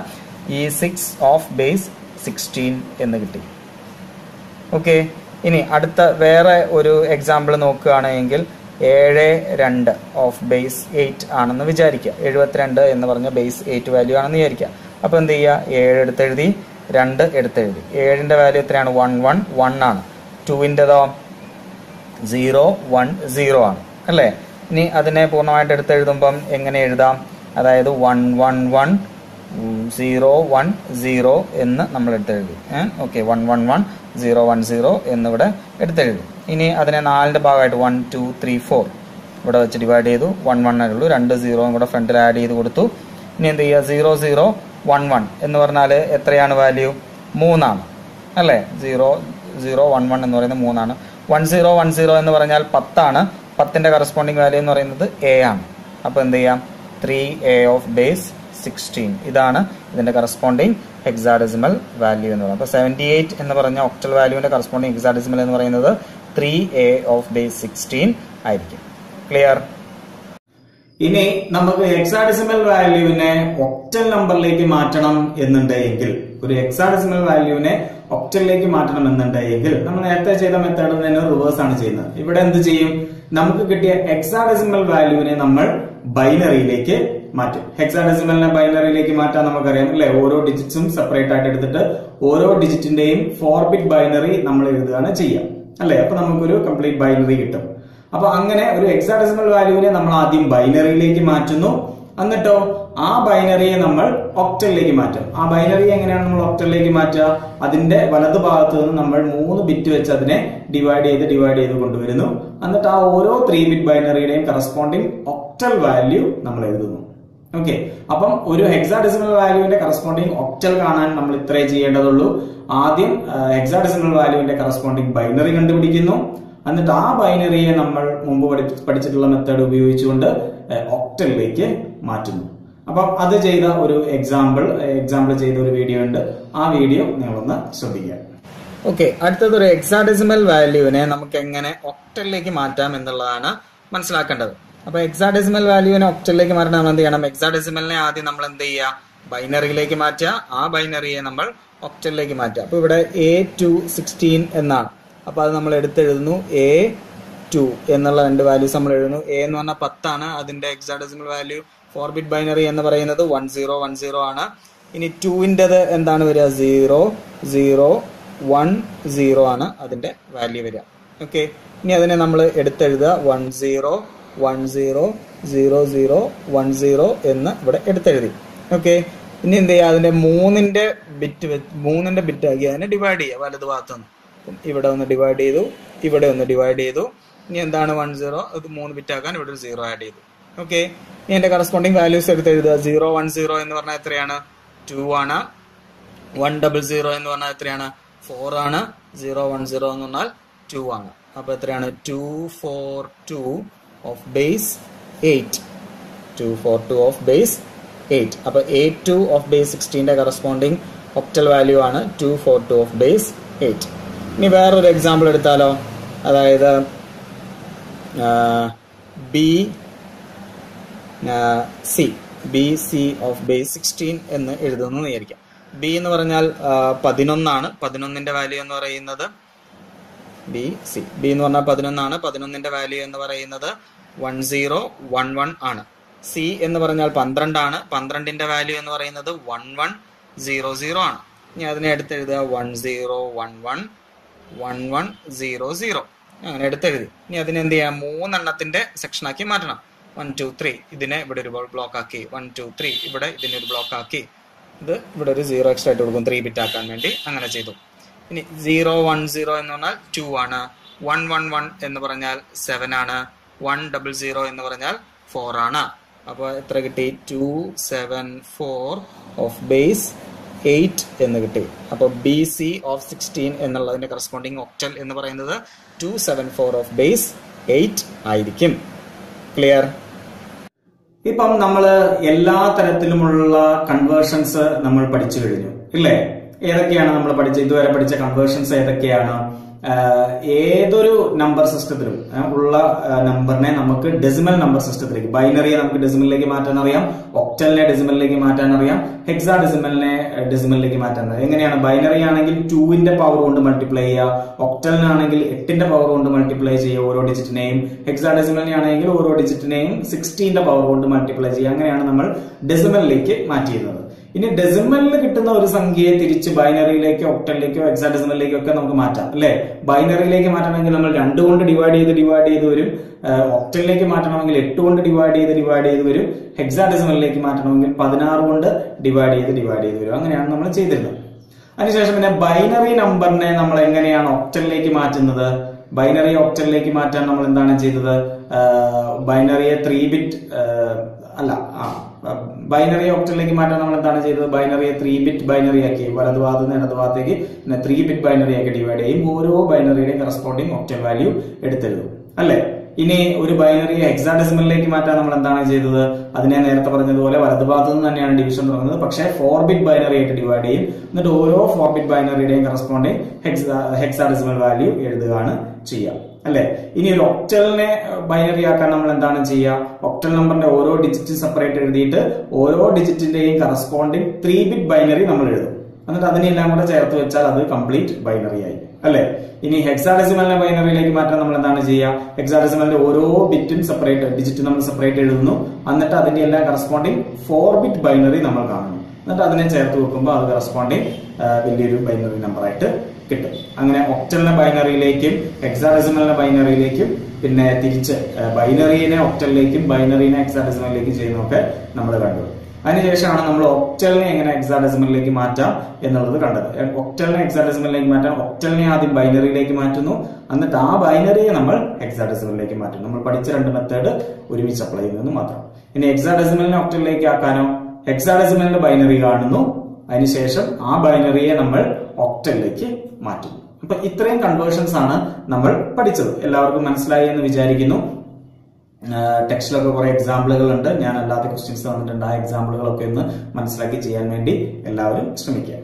ഈ സിക്സ് ഓഫ് ബേസ് സിക്സ്റ്റീൻ എന്ന് കിട്ടി. ഓക്കെ ഇനി അടുത്ത വേറെ ഒരു എക്സാമ്പിൾ നോക്കുകയാണെങ്കിൽ ഏഴ് രണ്ട് ഓഫ് ബേസ് എയ്റ്റ് ആണെന്ന് വിചാരിക്കുക. എഴുപത്തിരണ്ട് എന്ന് പറഞ്ഞ ബേസ് എയ്റ്റ് വാല്യൂ ആണെന്ന് വിചാരിക്കുക. അപ്പോൾ എന്ത് ചെയ്യുക? ഏഴ് എടുത്തെഴുതി രണ്ട് എടുത്തെഴുതി. ഏഴിന്റെ വാല്യൂ എത്രയാണ്? വൺ വൺ വൺ ആണ്. ടുവിന്റെതോ സീറോ വൺ സീറോ ആണ്. അല്ലേ? ഇനി അതിനെ പൂർണമായിട്ട് എടുത്തെഴുതുമ്പം എങ്ങനെ എഴുതാം? അതായത് one one one zero one zero എന്ന് നമ്മൾ എടുത്തെഴുതി. Okay one one one zero one zero എന്നിവിടെ എടുത്തെഴുതി. ഇനി അതിനെ നാലിന്റെ ഭാഗമായിട്ട് വൺ ടു ത്രീ ഫോർ ഇവിടെ വെച്ച് ഡിവൈഡ് ചെയ്തു. വൺ വൺ ഉള്ളൂ രണ്ട് സീറോയും കൂടെ ഫ്രണ്ടിൽ ആഡ് ചെയ്ത് കൊടുത്തു. ഇനി എന്ത് ചെയ്യുക? സീറോ സീറോ വൺ വൺ എന്ന് പറഞ്ഞാൽ എത്രയാണ് വാല്യൂ മൂന്നാണ്. അല്ലേ? സീറോ സീറോ വൺ വൺ എന്ന് പറയുന്നത് മൂന്നാണ്. വൺ സീറോ വൺ സീറോ എന്ന് പറഞ്ഞാൽ പത്താണ്. പത്തിന്റെ കറസ്പോണ്ടിങ് വാല്യൂ എന്ന് പറയുന്നത് എ ആണ്. അപ്പോൾ എന്ത് ചെയ്യാം? Three A of base sixteen ഇതാണ് ഇതിന്റെ കറസ്പോണ്ടിങ് ഹെക്സാഡെസിമൽ വാല്യൂ എന്ന് പറയുന്നത്. അപ്പൊ സെവന്റി എയ്റ്റ് എന്ന് പറഞ്ഞ ഒക്ടൽ വാല്യൂവിന്റെ കറസ്പോണ്ടിങ് ഹെക്സാഡെസിമൽ എന്ന് പറയുന്നത് three A of base sixteen ആയിരിക്കും. ക്ലിയർ ഇനി നമുക്ക് ഹെക്സാഡെസിമൽ വാല്യൂവിനെ ഒക്ടൽ നമ്പറിലേക്ക് മാറ്റണം എന്നുണ്ടെങ്കിൽ ഒരു ഹെക്സാഡെസിമൽ വാല്യൂവിനെ ഒക്ടലിലേക്ക് മാറ്റണം എന്നുണ്ടെങ്കിൽ നമ്മൾ നേരത്തെ ചെയ്ത മെത്തേഡ് തന്നെ റിവേഴ്സ് ആണ് ചെയ്യുന്നത്. ഇവിടെ എന്ത് ചെയ്യും? നമുക്ക് കിട്ടിയ ഹെക്സാഡെസിമൽ വാല്യൂവിനെ നമ്മൾ ബൈനറിയിലേക്ക് മാറ്റും. ഹെക്സാഡെസിമലിനെ ബൈനറിയിലേക്ക് മാറ്റാൻ നമുക്കറിയാം അല്ലെ? ഓരോ ഡിജിറ്റ്സും സെപ്പറേറ്റ് ആയിട്ട് എടുത്തിട്ട് ഓരോ ഡിജിറ്റിന്റെയും ഫോർ ബിറ്റ് ബൈനറി നമ്മൾ എഴുതുകയാണ് ചെയ്യുക. അല്ലെ? അപ്പൊ നമുക്കൊരു കംപ്ലീറ്റ് ബൈനറി കിട്ടും. അപ്പൊ അങ്ങനെ ഒരു ഹെക്സാഡെസിമൽ വാല്യൂവിനെ നമ്മൾ ആദ്യം ബൈനറിയിലേക്ക് മാറ്റുന്നു. എന്നിട്ടോ ആ ബൈനറിയെ നമ്മൾ ഒക്ടലിലേക്ക് മാറ്റും. ആ ബൈനറി എങ്ങനെയാണ് നമ്മൾ ഒക്ടലിലേക്ക് മാറ്റുക? അതിന്റെ വലതു ഭാഗത്ത് നിന്ന് നമ്മൾ മൂന്ന് ബിറ്റ് വെച്ച് അതിനെ ഡിവൈഡ് ചെയ്ത് ഡിവൈഡ് ചെയ്ത് കൊണ്ടുവരുന്നു. എന്നിട്ട് ആ ഓരോ ത്രീ ബിറ്റ് ബൈനറിയുടെയും കറസ്പോണ്ടിങ് ഒക്ടൽ വാല്യൂ നമ്മൾ എഴുതുന്നു. ഓക്കെ അപ്പം ഒരു ഹെക്സാഡെസിമൽ വാല്യൂവിന്റെ കറസ്പോണ്ടിങ് ഒക്ടൽ കാണാൻ നമ്മൾ ഇത്രേ ചെയ്യേണ്ടതുള്ളൂ. ആദ്യം ഹെക്സാഡെസിമൽ വാല്യൂവിന്റെ കറസ്പോണ്ടിങ് ബൈനറി കണ്ടുപിടിക്കുന്നു. എന്നിട്ട് ആ ബൈനറിയെ നമ്മൾ മുമ്പ് പഠിച്ചിട്ടുള്ള മെത്തേഡ് ഉപയോഗിച്ചുകൊണ്ട് ഒക്ടലിലേക്ക് മാറ്റുന്നു. അപ്പം അത് ചെയ്ത ഒരു എക്സാമ്പിൾ എക്സാമ്പിൾ ചെയ്ത ഒരു വീഡിയോ ഉണ്ട്. ആ വീഡിയോ നിങ്ങളൊന്ന് ശ്രദ്ധിക്കുക. ഓക്കെ അടുത്തത് ഒരു എക്സാഡെസിമൽ വാല്യൂവിനെ നമുക്ക് എങ്ങനെ ഒക്ടലിലേക്ക് മാറ്റാം എന്നുള്ളതാണ് മനസ്സിലാക്കേണ്ടത്. അപ്പൊ എക്സാഡെസിമൽ വാല്യൂവിനെ ഒക്ടലിലേക്ക് മാറ്റാൻ നമ്മൾ എന്ത് ചെയ്യണം? എക്സാഡെസിമലിനെ ആദ്യം നമ്മൾ എന്ത് ചെയ്യുക? ബൈനറിയിലേക്ക് മാറ്റുക. ആ ബൈനറിയെ നമ്മൾ ഒക്ടലിലേക്ക് മാറ്റുക. അപ്പൊ ഇവിടെ എ ടു സിക്സ്റ്റീൻ എന്നാണ്. അപ്പൊ അത് നമ്മൾ എടുത്തെഴുതുന്നു. എ ടു എന്നുള്ള രണ്ട് വാല്യൂസ് നമ്മൾ എഴുതുന്നു. എ എന്ന് പറഞ്ഞാൽ പത്താണ്. അതിന്റെ hexadecimal value four bit binary എന്ന് പറയുന്നത് വൺ സീറോ വൺ സീറോ ആണ്. ഇനി ടുവിന്റെത് എന്താണ് വരിക? സീറോ സീറോ വൺ സീറോ ആണ് അതിന്റെ വാല്യൂ വരിക. ഓക്കെ ഇനി അതിനെ നമ്മൾ എടുത്തെഴുതുക. One zero one zero zero zero one zero എന്ന് ഇവിടെ എടുത്തെഴുതി. ഓക്കെ ഇനി എന്ത് ചെയ്യുക അതിന്റെ മൂന്നിന്റെ ബിറ്റ് മൂന്നിന്റെ ബിറ്റ് ആക്കി അതിനെ ഡിവൈഡ് ചെയ്യുക വലത് ഭാഗത്തുനിന്ന്. അപ്പം ഇവിടെ ഒന്ന് ഡിവൈഡ് ചെയ്തു ഇവിടെ ഒന്ന് ഡിവൈഡ് ചെയ്തു. ഇനി എന്താണ് വൺ സീറോ അത് മൂന്ന് ബിറ്റ് ആക്കാൻ ഇവിടെ ഒരു സീറോ ആഡ് ചെയ്തു. ഓക്കെ ഇനി എന്റെ കറസ്പോണ്ടിങ് വാല്യൂസ് എടുത്ത് എഴുതുക സീറോ വൺ സീറോ എന്ന് പറഞ്ഞാൽ എത്രയാണ്? ടു ആണ്. വൺ ഡബിൾ സീറോ എന്ന് പറഞ്ഞാൽ എത്രയാണ്? ഫോർ ആണ്. സീറോ വൺ സീറോ എന്ന് പറഞ്ഞാൽ ടു ആണ്. അപ്പൊ എത്രയാണ്? Two four two of base eight two four two of base eight two of base സിക്സ്റ്റീന്റെ corresponding octal value ആണ് two four two of base eight ഇനി വേറൊരു എക്സാമ്പിൾ എടുത്താലോ? അതായത് B C B C of base sixteen എന്ന് എഴുതുന്നു വിചാരിക്കാം. B എന്ന് പറഞ്ഞാൽ പതിനൊന്നാണ്. പതിനൊന്നിന്റെ വാല്യൂ എന്ന് പറയുന്നത് ബി സി ബി എന്ന് പറഞ്ഞാൽ പതിനൊന്നാണ്. പതിനൊന്നിന്റെ വാല്യൂ എന്ന് പറയുന്നത് വൺ സീറോ വൺ വൺ ആണ്. സി എന്ന് പറഞ്ഞാൽ പന്ത്രണ്ടാണ്. പന്ത്രണ്ടിന്റെ വാല്യൂ എന്ന് പറയുന്നത് വൺ വൺ സീറോ സീറോ ആണ്. ഇനി അതിനെ എടുത്തെഴുതുക one zero one one one one zero zero അങ്ങനെ എടുത്തെഴുതി ഇനി അതിനെന്ത് ചെയ്യാം? മൂന്നെണ്ണത്തിന്റെ സെക്ഷനാക്കി മാറ്റണം. വൺ ടു ത്രീ ഇതിനെ ഇവിടെ ഒരു ബ്ലോക്ക് ആക്കി. വൺ ടു ത്രീ ഇവിടെ ഇതിനെ ഒരു ബ്ലോക്ക് ആക്കി. ഇത് ഇവിടെ ഒരു സീറോ എക്സ്ട്രാ ആയിട്ട് കൊടുക്കും. ത്രീ ബിറ്റ് ആക്കാൻ വേണ്ടി അങ്ങനെ ചെയ്തു. ഇനി സീറോ വൺ സീറോ എന്ന് പറഞ്ഞാൽ ടു ആണ്. വൺ വൺ വൺ എന്ന് പറഞ്ഞാൽ സെവൻ ആണ്. വൺ ഡബിൾ സീറോ എന്ന് പറഞ്ഞാൽ ഫോർ ആണ്. അപ്പോൾ എത്ര കിട്ടി? Two seven four of base eight എന്ന് കിട്ടി. അപ്പോൾ ബി സി ഓഫ് സിക്സ്റ്റീൻ എന്നുള്ളതിന്റെ കറസ്പോണ്ടിങ് ഒക്ടൽ എന്ന് പറയുന്നത് two seven four of base eight ആയിരിക്കും. ക്ലിയർ ഇപ്പം നമ്മൾ എല്ലാ തരത്തിലുമുള്ള കൺവേർഷൻസ് നമ്മൾ പഠിച്ചു കഴിഞ്ഞു. ഇല്ലേ? ഏതൊക്കെയാണ് നമ്മൾ പഠിച്ച ഇതുവരെ പഠിച്ച കൺവേർഷൻസ് ഏതൊക്കെയാണ്? ഏതൊരു നമ്പർ സിസ്റ്റത്തിലും ഉള്ള നമ്പറിനെ നമുക്ക് ഡെസിമൽ നമ്പർ സിസ്റ്റത്തിലേക്ക് ബൈനറിയെ നമുക്ക് ഡെസിമലിലേക്ക് മാറ്റാൻ അറിയാം ഒക്ടലിനെ ഡെസിമലിലേക്ക് മാറ്റാൻ അറിയാം ഹെക്സാ ഡെസിമലിനെ ഡെസിമലിലേക്ക് മാറ്റാൻ അറിയാം. എങ്ങനെയാണ്? ബൈനറി ആണെങ്കിൽ ടൂവിന്റെ പവർ കൊണ്ട് മൾട്ടിപ്ലൈ ചെയ്യുക ഒക്ടലിനാണെങ്കിൽ എട്ടിന്റെ പവർ കൊണ്ട് മൾട്ടിപ്ലൈ ചെയ്യുക ഓരോ ഡിജിറ്റിനെയും ഹെക്സാ ഡെസിമലിനെ ആണെങ്കിൽ ഓരോ ഡിജിറ്റിനെയും സിക്സ്റ്റീന്റെ പവർ കൊണ്ട് മൾട്ടിപ്ലൈ ചെയ്യുക. അങ്ങനെയാണ് നമ്മൾ ഡെസിമലിലേക്ക് മാറ്റിയിരുന്നത്. ഇനി ഡെസിമലിൽ കിട്ടുന്ന ഒരു സംഖ്യയെ തിരിച്ച് ബൈനറിയിലേക്കോ ഒക്ടലിലേക്കോ എക്സാ ഡെസിമലിലേക്കോ ഒക്കെ നമുക്ക് മാറ്റാം അല്ലെ? ബൈനറിയിലേക്ക് മാറ്റണമെങ്കിൽ നമ്മൾ രണ്ട് കൊണ്ട് ഡിവൈഡ് ചെയ്ത് ഡിവൈഡ് ചെയ്ത് വരും. ഒക്ടലിലേക്ക് മാറ്റണമെങ്കിൽ എട്ട് കൊണ്ട് ഡിവൈഡ് ചെയ്ത് ഡിവൈഡ് ചെയ്ത് വരും. ഹെക്സാഡെസിമലിലേക്ക് മാറ്റണമെങ്കിൽ പതിനാറ് കൊണ്ട് ഡിവൈഡ് ചെയ്ത് ഡിവൈഡ് ചെയ്ത് വരും. അങ്ങനെയാണ് നമ്മൾ ചെയ്തിരുന്നത്. അതിനുശേഷം പിന്നെ ബൈനറി നമ്പറിനെ നമ്മൾ എങ്ങനെയാണ് ഒക്ടലിലേക്ക് മാറ്റുന്നത്? ബൈനറി ഒക്ടലിലേക്ക് മാറ്റാൻ നമ്മൾ എന്താണ് ചെയ്തത്? ബൈനറിയെ ത്രീ ബിറ്റ് അല്ല ആ ബൈനറി ഒക്ടലിലേക്ക് മാറ്റാൻ നമ്മൾ എന്താണ് ചെയ്തത് ബൈനറിയെ ത്രീ ബിറ്റ് ബൈനറി ആക്കി. വലതുഭാഗത്ത് നിന്ന് ഇടതുഭാഗത്തേക്ക് പിന്നെ ത്രീ ബിറ്റ് ബൈനറി ആക്കി ഡിവൈഡ് ചെയ്യും. ഓരോ ബൈനറിയുടെയും കറസ്പോണ്ടിങ് ഒക്ടൽ വാല്യൂ എടുത്തെഴുതും അല്ലേ? ഇനി ഒരു ബൈനറി ഹെക്സാഡെസിമലിലേക്ക് മാറ്റാൻ നമ്മൾ എന്താണ് ചെയ്തത് അതിനെ നേരത്തെ പറഞ്ഞതുപോലെ വലതുഭാഗത്ത് നിന്ന് തന്നെയാണ് ഡിവിഷൻ തുടങ്ങുന്നത്. പക്ഷേ ഫോർ ബിറ്റ് ബൈനറി ആയിട്ട് ഡിവൈഡ് ചെയ്യും. എന്നിട്ട് ഓരോ ഫോർ ബിറ്റ് ബൈനറിയുടെയും കറസ്പോണ്ടിങ് ഹെക്സാ ഹെക്സാഡെസിമൽ വാല്യൂ എഴുതുകയാണ് ചെയ്യുക അല്ലെ? ഇനി ഒരു ഒക്ടലിനെ ബൈനറി ആക്കാൻ നമ്മൾ എന്താണ് ചെയ്യുക? ഒക്ടൽ നമ്പറിന്റെ ഓരോ ഡിജിറ്റ് സെപ്പറേറ്റ് എഴുതിയിട്ട് ഓരോ ഡിജിറ്റിന്റെയും കറസ്പോണ്ടിങ് ത്രീ ബിറ്റ് ബൈനറി നമ്മൾ എഴുതും. എന്നിട്ട് അതിനെല്ലാം കൂടെ ചേർത്ത് വെച്ചാൽ അത് കംപ്ലീറ്റ് ബൈനറി ആയി. അല്ലെ? ഇനി ഹെക്സാഡെസിമലിനെ ബൈനറിയിലേക്ക് മാറ്റാൻ നമ്മൾ എന്താണ് ചെയ്യുക? ഹെക്സാഡെസിമലിന്റെ ഓരോ ബിറ്റും സെപ്പറേറ്റ് ഡിജിറ്റ് നമ്മൾ സെപ്പറേറ്റ് എഴുതുന്നു. എന്നിട്ട് അതിന്റെ എല്ലാം കറസ്പോണ്ടിങ് ഫോർ ബിറ്റ് ബൈനറി നമ്മൾ കാണുന്നു. എന്നിട്ട് അതിനെ ചേർത്ത് വെക്കുമ്പോൾ അത് കറസ്പോണ്ടിങ് വലിയൊരു ബൈനറി നമ്പർ ആയിട്ട് കിട്ടും. അങ്ങനെ ഒക്ടലിനെ ബൈനറിയിലേക്കും ഹെക്സാഡെസിമലിനെ ബൈനറിയിലേക്കും പിന്നെ തിരിച്ച് ബൈനറിനെ ഒക്ടലിലേക്കും ബൈനറിനെ ഹെക്സാഡെസിമലിലേക്കും ചെയ്യുന്നതൊക്കെ നമ്മൾ കണ്ടു. അതിനുശേഷമാണ് നമ്മൾ ഒക്ടലിനെ എങ്ങനെ എക്സാഡെസിമലിലേക്ക് മാറ്റാം എന്നുള്ളത് കണ്ടത്. ഒക്ടലിനെ എക്സാഡെസിമലിലേക്ക് മാറ്റാൻ ഒക്ടലിനെ ആദ്യം ബൈനറിയിലേക്ക് മാറ്റുന്നു. എന്നിട്ട് ആ ബൈനറിയെ നമ്മൾ എക്സാഡെസിമലിലേക്ക് മാറ്റും നമ്മൾ പഠിച്ച രണ്ട് മെത്തേഡ് ഒരുമിച്ച് അപ്ലൈ ചെയ്യുന്നത് മാത്രം. ഇനി എക്സാഡെസിമലിനെ ഒക്ടലിലേക്ക് ആക്കാനോ ഹെക്സാഡെസിമലിന്റെ ബൈനറി കാണുന്നു. അതിനുശേഷം ആ ബൈനറിയെ നമ്മൾ ഒക്ടലിലേക്ക് മാറ്റുന്നു. അപ്പൊ ഇത്രയും കൺവേർഷൻസ് ആണ് നമ്മൾ പഠിച്ചത്. എല്ലാവർക്കും മനസ്സിലായി എന്ന് വിചാരിക്കുന്നു. ടെക്സ്റ്റിലൊക്കെ കുറെ എക്സാമ്പിളുകൾ ഉണ്ട്. ഞാൻ അല്ലാത്ത ക്വസ്റ്റ്യൻസ് തന്നിട്ടുണ്ട്. ആ എക്സാമ്പിളുകളൊക്കെ ഒന്ന് മനസ്സിലാക്കി ചെയ്യാൻ വേണ്ടി എല്ലാവരും ശ്രമിക്കുക.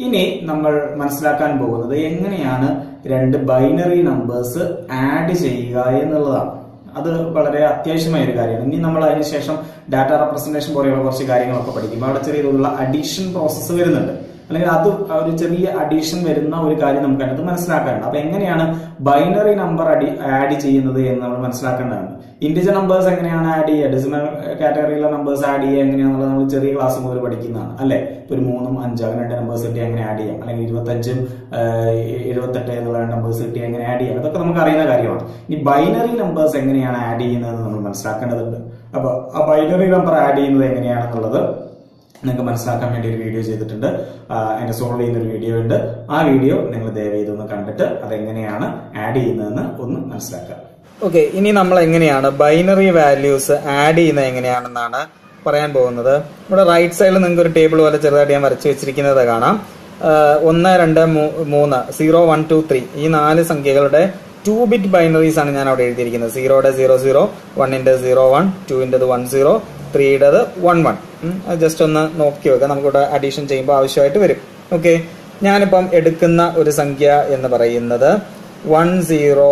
ഇനി നമ്മൾ മനസ്സിലാക്കാൻ പോകുന്നത് എങ്ങനെയാണ് രണ്ട് ബൈനറി നമ്പേഴ്സ് ആഡ് ചെയ്യുക എന്നുള്ളതാണ്. അത് വളരെ അത്യാവശ്യമായ ഒരു കാര്യമാണ്. ഇനി നമ്മൾ അതിനുശേഷം ഡാറ്റ റെപ്രസെന്റേഷൻ പോലെയുള്ള കുറച്ച് കാര്യങ്ങളൊക്കെ പഠിക്കും. അവിടെ ചെറിയ തോതിലുള്ള അഡീഷൻ പ്രോസസ്സ് വരുന്നുണ്ട്. അല്ലെങ്കിൽ അത് ഒരു ചെറിയ അഡീഷൻ വരുന്ന ഒരു കാര്യം നമുക്ക് അതിനകത്ത് മനസ്സിലാക്കാനുണ്ട്. അപ്പൊ എങ്ങനെയാണ് ബൈനറി നമ്പർ അടി ആഡ് ചെയ്യുന്നത് എന്ന് നമ്മൾ മനസ്സിലാക്കേണ്ടതാണ്. ഇന്റിജർ നമ്പേഴ്സ് എങ്ങനെയാണ് ആഡ് ചെയ്യുക? ഡെസിമൽ കാറ്റഗറിയിലെ നമ്പേഴ്സ് ആഡ് ചെയ്യുക എങ്ങനെയാണെന്നുള്ളത് നമ്മൾ ചെറിയ ക്ലാസ് മുതൽ പഠിക്കുന്നതാണ്. അല്ലെ? ഒരു മൂന്നും അഞ്ചും രണ്ട് നമ്പേഴ്സ് കിട്ടി എങ്ങനെ ആഡ് ചെയ്യാം? അല്ലെങ്കിൽ ഇരുപത്തഞ്ചും എഴുപത്തെട്ട് എന്നുള്ള നമ്പേഴ്സ് കിട്ടി എങ്ങനെ ആഡ് ചെയ്യാം? അതൊക്കെ നമുക്ക് അറിയുന്ന കാര്യമാണ്. ഇനി ബൈനറി നമ്പേഴ്സ് എങ്ങനെയാണ് ആഡ് ചെയ്യുന്നത് നമ്മൾ മനസ്സിലാക്കേണ്ടതുണ്ട്. അപ്പൊ ആ ബൈനറി നമ്പർ ആഡ് ചെയ്യുന്നത് എങ്ങനെയാണെന്നുള്ളത് നിങ്ങൾക്ക് മനസ്സിലാക്കാൻ വേണ്ടി ഒരു വീഡിയോ ചെയ്തിട്ടുണ്ട്. എന്റെ സോൾവ് ചെയ്യുന്ന ഒരു വീഡിയോ ഉണ്ട്. ആ വീഡിയോ നിങ്ങൾ ദയവ് ഇതൊന്ന് കണ്ടിട്ട് അതെങ്ങനെയാണ് ആഡ് ചെയ്യുന്നതെന്ന് ഒന്ന് മനസ്സിലാക്കുക. ഓക്കെ ഇനി നമ്മൾ എങ്ങനെയാണ് ബൈനറി വാല്യൂസ് ആഡ് ചെയ്യുന്നത് എങ്ങനെയാണെന്നാണ് പറയാൻ പോകുന്നത്. നമ്മുടെ റൈറ്റ് സൈഡിൽ നിങ്ങൾക്ക് ഒരു ടേബിൾ പോലെ ചെറുതായിട്ട് ഞാൻ വരച്ചു വെച്ചിരിക്കുന്നത് കാണാം. ഒന്ന് രണ്ട് മൂന്ന് സീറോ വൺ ടു ത്രീ ഈ നാല് സംഖ്യകളുടെ ടു ബിറ്റ് ബൈനറീസ് ആണ് ഞാൻ അവിടെ എഴുതിയിരിക്കുന്നത് സീറോയുടെ സീറോ സീറോ വണ്ണിന്റെ സീറോ വൺ ടുവിന്റെത് വൺ സീറോ ത്രീയുടേത് വൺ വൺ ജസ്റ്റ് ഒന്ന് നോക്കി വെക്കാം. നമുക്കിവിടെ അഡീഷൻ ചെയ്യുമ്പോൾ ആവശ്യമായിട്ട് വരും. ഓക്കെ ഞാനിപ്പം എടുക്കുന്ന ഒരു സംഖ്യ എന്ന് പറയുന്നത് വൺ സീറോ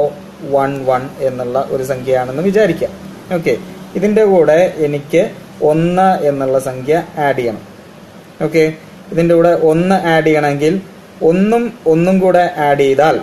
വൺ വൺ എന്നുള്ള ഒരു സംഖ്യയാണെന്ന് വിചാരിക്കാം. ഓക്കെ ഇതിന്റെ കൂടെ എനിക്ക് ഒന്ന് എന്നുള്ള സംഖ്യ ആഡ് ചെയ്യണം. ഓക്കെ ഇതിന്റെ കൂടെ ഒന്ന് ആഡ് ചെയ്യണമെങ്കിൽ ഒന്നും ഒന്നും കൂടെ ആഡ് ചെയ്താൽ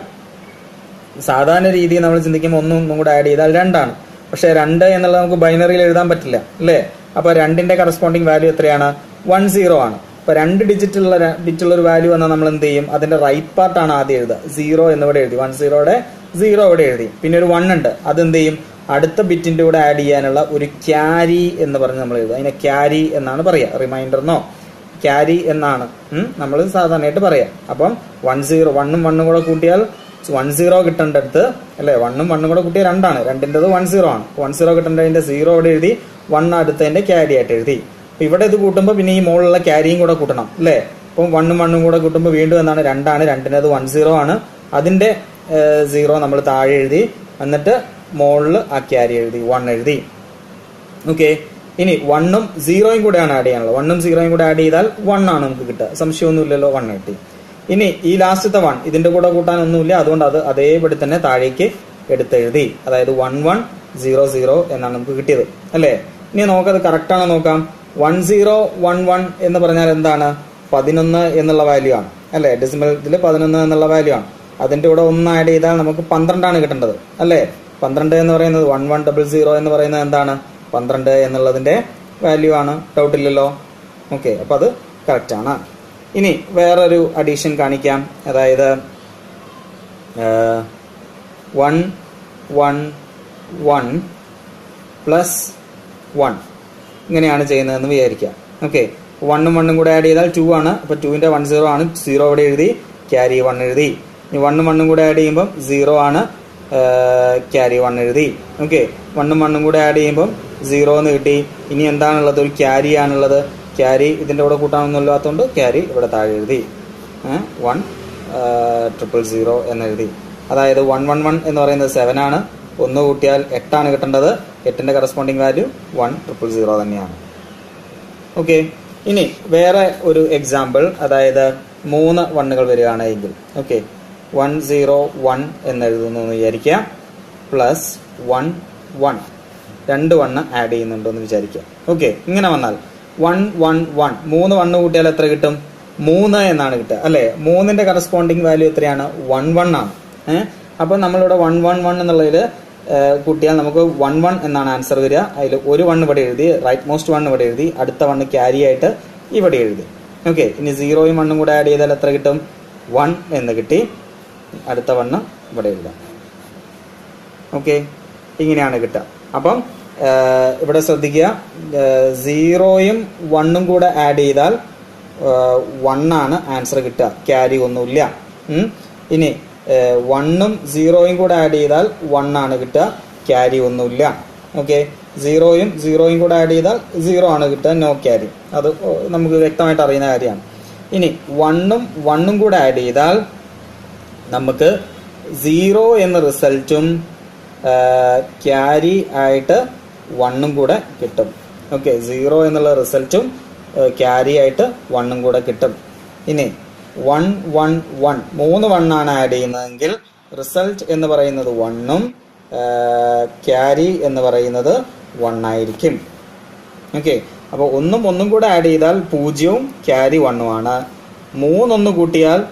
സാധാരണ രീതിയിൽ നമ്മൾ ചിന്തിക്കുമ്പോൾ ഒന്നും ഒന്നും കൂടെ ആഡ് ചെയ്താൽ രണ്ടാണ്. പക്ഷെ രണ്ട് എന്നുള്ളത് നമുക്ക് ബൈനറിയിൽ എഴുതാൻ പറ്റില്ല. അല്ലേ? അപ്പൊ രണ്ടിന്റെ കറസ്പോണ്ടിങ് വാല്യൂ എത്രയാണ്? വൺ സീറോ ആണ്. അപ്പോൾ രണ്ട് ഡിജിറ്റുള്ള ഡിജിറ്റുള്ള ഒരു വാല്യൂ വന്നാൽ നമ്മൾ എന്ത് ചെയ്യും? അതിന്റെ റൈറ്റ് പാർട്ടാണ് ആദ്യം എഴുതുക. സീറോ എന്നിവിടെ എഴുതി. വൺ സീറോയുടെ സീറോ ഇവിടെ എഴുതി. പിന്നെ ഒരു വൺ ഉണ്ട്. അത് എന്ത് ചെയ്യും? അടുത്ത ബിറ്റിന്റെ കൂടെ ആഡ് ചെയ്യാനുള്ള ഒരു ക്യാരി എന്ന് പറഞ്ഞ് നമ്മൾ എഴുതുക. അതിനെ ക്യാരി എന്നാണ് പറയുക. റിമൈൻഡറിനോ ക്യാരി എന്നാണ്. നമ്മൾ സാധാരണയായിട്ട് പറയാം. അപ്പം വൺ സീറോ വണ്ണും വണ്ണും കൂടെ കൂട്ടിയാൽ വൺ സീറോ കിട്ടേണ്ടടുത്ത് അല്ലെ? വണ്ണും വണ്ണും കൂടെ കൂട്ടിയാൽ രണ്ടാണ്. രണ്ടിന്റെത് വൺ സീറോ ആണ്. വൺ സീറോ കിട്ടേണ്ടതിന്റെ സീറോ ഇവിടെ എഴുതി. വൺ അടുത്തതിന്റെ ക്യാരി ആയിട്ട് എഴുതി. അപ്പൊ ഇവിടെ ഇത് കൂട്ടുമ്പോൾ പിന്നെ ഈ മുകളിലുള്ള ക്യാരിയും കൂടെ കൂട്ടണം അല്ലേ? അപ്പം വണ്ണും വണ്ണും കൂടെ കൂട്ടുമ്പോൾ വീണ്ടും എന്താണ്? രണ്ടാണ് രണ്ടിനത് വൺ സീറോ ആണ്. അതിന്റെ സീറോ നമ്മൾ താഴെ എഴുതി. എന്നിട്ട് മുകളിൽ ആ ക്യാരി എഴുതി വൺ എഴുതി. ഓക്കെ ഇനി വണ്ണും സീറോയും കൂടെയാണ് ആഡ് ചെയ്യാനുള്ളത്. വണ്ണും സീറോയും കൂടെ ആഡ് ചെയ്താൽ വൺ ആണ് നമുക്ക് കിട്ടുക. സംശയമൊന്നുമില്ലല്ലോ വൺ കിട്ടി. ഇനി ഈ ലാസ്റ്റത്തെ വൺ ഇതിന്റെ കൂടെ കൂട്ടാനൊന്നുമില്ല. അതുകൊണ്ട് അത് അതേപടി തന്നെ താഴേക്ക് എടുത്തെഴുതി. അതായത് വൺ വൺ സീറോ സീറോ എന്നാണ് നമുക്ക് കിട്ടിയത്. അല്ലേ? ഇനി നമുക്കത് കറക്റ്റ് ആണോ നോക്കാം. വൺ സീറോ വൺ വൺ എന്ന് പറഞ്ഞാൽ എന്താണ്? പതിനൊന്ന് എന്നുള്ള വാല്യൂ ആണ്. അല്ലേ? ഡെസിമൽ ഇതിൽ പതിനൊന്ന് എന്നുള്ള വാല്യൂ ആണ്. അതിന്റെ കൂടെ ഒന്ന് ആഡ് ചെയ്താൽ നമുക്ക് പന്ത്രണ്ടാണ് കിട്ടേണ്ടത്. അല്ലേ? പന്ത്രണ്ട് എന്ന് പറയുന്നത് വൺ വൺ ഡബിൾ സീറോ എന്ന് പറയുന്നത് എന്താണ്? പന്ത്രണ്ട് എന്നുള്ളതിന്റെ വാല്യൂ ആണ്. ഡൗട്ട് ഇല്ലല്ലോ. ഓക്കെ അപ്പൊ അത് കറക്റ്റ് ആണ്. ഇനി വേറൊരു അഡീഷൻ കാണിക്കാം. അതായത് one one one plus one ഇങ്ങനെയാണ് ചെയ്യുന്നതെന്ന് വിചാരിക്കാം ഓക്കെ വണ്ണും വണ്ണും കൂടെ ആഡ് ചെയ്താൽ ടു ആണ്. അപ്പൊ ടുവിന്റെ വൺ സീറോ ആണ്. സീറോ ഇവിടെ എഴുതി ക്യാരി വൺ എഴുതി. ഇനി വണ്ണും വണ്ണും കൂടെ ആഡ് ചെയ്യുമ്പോൾ സീറോ ആണ്. ക്യാരി വൺ എഴുതി. ഓക്കെ വണ്ണും വണ്ണും കൂടെ ആഡ് ചെയ്യുമ്പോൾ സീറോ എന്ന് കിട്ടി. ഇനി എന്താണുള്ളത്? ഒരു ക്യാരി ആണുള്ളത്. ക്യാരി ഇതിന്റെ കൂടെ കൂട്ടാനൊന്നുമില്ലാത്തതുകൊണ്ട് ക്യാരി ഇവിടെ താഴെ എഴുതി. വൺ ട്രിപ്പിൾ സീറോ എന്നെഴുതി അതായത് വൺ വൺ വൺ എന്ന് പറയുന്നത് സെവൻ ആണ്. ഒന്ന് കൂട്ടിയാൽ എട്ടാണ് കിട്ടേണ്ടത്. എട്ടിന്റെ corresponding value one triple zero തന്നെയാണ്. ഓക്കെ ഇനി വേറെ ഒരു എക്സാമ്പിൾ അതായത് മൂന്ന് വണ്ണുകൾ വരികയാണെങ്കിൽ. ഓക്കെ വൺ സീറോ വൺ എന്ന് എഴുതുന്നു എന്ന് വിചാരിക്കുക. പ്ലസ് വൺ വൺ രണ്ട് വണ്ണ് ആഡ് ചെയ്യുന്നുണ്ടെന്ന് വിചാരിക്കുക. ഓക്കെ ഇങ്ങനെ വന്നാൽ വൺ വൺ വൺ മൂന്ന് വണ്ണ് കൂട്ടിയാൽ എത്ര കിട്ടും? മൂന്ന് എന്നാണ് കിട്ടുക. അല്ലെ? മൂന്നിന്റെ കറസ്പോണ്ടിങ് വാല്യൂ എത്രയാണ്? വൺ വൺ ആണ്. ഏഹ് അപ്പൊ നമ്മളിവിടെ വൺ വൺ വൺ എന്നുള്ളതിൽ കൂട്ടിയാൽ നമുക്ക് വൺ വൺ എന്നാണ് ആൻസർ വരിക. അതിൽ ഒരു വൺ ഇവിടെ എഴുതി റൈറ്റ് മോസ്റ്റ് വൺ ഇവിടെ എഴുതി അടുത്ത വണ്ണ് ക്യാരി ആയിട്ട് ഇവിടെ എഴുതി. ഓക്കെ ഇനി സീറോയും വണ്ണും കൂടെ ആഡ് ചെയ്താൽ എത്ര കിട്ടും? വൺ എന്ന് കിട്ടി. അടുത്ത വണ്ണ് ഇവിടെ എഴുതാം. ഓക്കെ ഇങ്ങനെയാണ് കിട്ടുക. അപ്പം ഇവിടെ ശ്രദ്ധിക്കുക. സീറോയും വണ്ണും കൂടെ ആഡ് ചെയ്താൽ വണ്ണാണ് ആൻസർ കിട്ടുക. ക്യാരി ഒന്നുമില്ല. ഇനി വണ്ണും സീറോയും കൂടെ ആഡ് ചെയ്താൽ വണ്ണാണ് കിട്ടുക ക്യാരി ഒന്നുമില്ല. ഓക്കെ സീറോയും സീറോയും കൂടെ ആഡ് ചെയ്താൽ സീറോ ആണ് കിട്ടുക നോ ക്യാരി അത് നമുക്ക് വ്യക്തമായിട്ട് അറിയുന്ന കാര്യമാണ്. ഇനി വണ്ണും വണ്ണും കൂടെ ആഡ് ചെയ്താൽ നമുക്ക് സീറോ എന്ന റിസൾട്ടും ക്യാരി ആയിട്ട് വണ്ണും കൂടെ കിട്ടും. ഓക്കെ സീറോ എന്നുള്ള റിസൾട്ടും ക്യാരി ആയിട്ട് വണ്ണും കൂടെ കിട്ടും. ഇനി വൺ വൺ വൺ. മൂന്ന് വണ്ണാണ് ആഡ് ചെയ്യുന്നതെങ്കിൽ റിസൾട്ട് എന്ന് പറയുന്നത് വണ്ണും ക്യാരി എന്ന് പറയുന്നത് വണ്ണായിരിക്കും. ഓക്കെ അപ്പോൾ ഒന്നും ഒന്നും കൂടെ ആഡ് ചെയ്താൽ പൂജ്യവും ക്യാരി വണ്ണുമാണ്. മൂന്നൊന്ന് കൂട്ടിയാൽ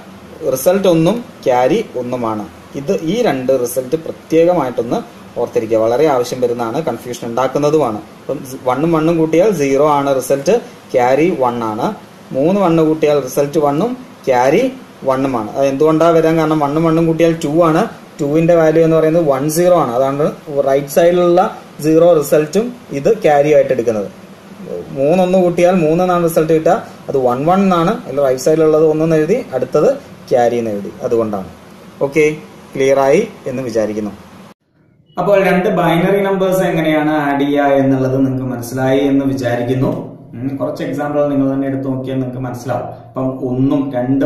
റിസൾട്ട് ഒന്നും ക്യാരി ഒന്നുമാണ്. ഇത് ഈ രണ്ട് റിസൾട്ട് പ്രത്യേകമായിട്ടൊന്ന് ഓർത്തിരിക്കുക. വളരെ ആവശ്യം വരുന്നതാണ് കൺഫ്യൂഷൻ ഉണ്ടാക്കുന്നതുമാണ്. അപ്പം വണ്ണും വണ്ണും കൂട്ടിയാൽ സീറോ ആണ് റിസൾട്ട് ക്യാരി വൺ ആണ് മൂന്ന് വണ്ണ് കൂട്ടിയാൽ റിസൾട്ട് വണ്ണും ക്യാരി വണ്ണുമാണ്. അത് എന്തുകൊണ്ടാണ് വരാൻ കാരണം വണ്ണും വണ്ണും കൂട്ടിയാൽ ടു ആണ്. ടുവിന്റെ വാല്യൂ എന്ന് പറയുന്നത് വൺ സീറോ ആണ്. അതാണ് റൈറ്റ് സൈഡിലുള്ള സീറോ റിസൾട്ടും ഇത് ക്യാരി ആയിട്ട് എടുക്കുന്നത്. മൂന്നൊന്ന് കൂട്ടിയാൽ മൂന്നെന്നാണ് റിസൾട്ട് കിട്ടുക. അത് വൺ വൺ എന്നാണ്. അല്ല റൈറ്റ് സൈഡിലുള്ളത് ഒന്നെന്ന് എഴുതി അടുത്തത് ക്യാരി എന്ന് എഴുതി. അതുകൊണ്ടാണ്. ഓക്കെ ക്ലിയർ ആയി എന്ന് വിചാരിക്കുന്നു. അപ്പോൾ രണ്ട് ബൈനറി നമ്പേഴ്സ് എങ്ങനെയാണ് ആഡ് ചെയ്യുക എന്നുള്ളത് നിങ്ങൾക്ക് മനസ്സിലായി എന്ന് വിചാരിക്കുന്നു. കുറച്ച് എക്സാമ്പിൾ നിങ്ങൾ തന്നെ എടുത്തു നോക്കിയാൽ നിങ്ങൾക്ക് മനസ്സിലാവും. അപ്പം ഒന്നും രണ്ട്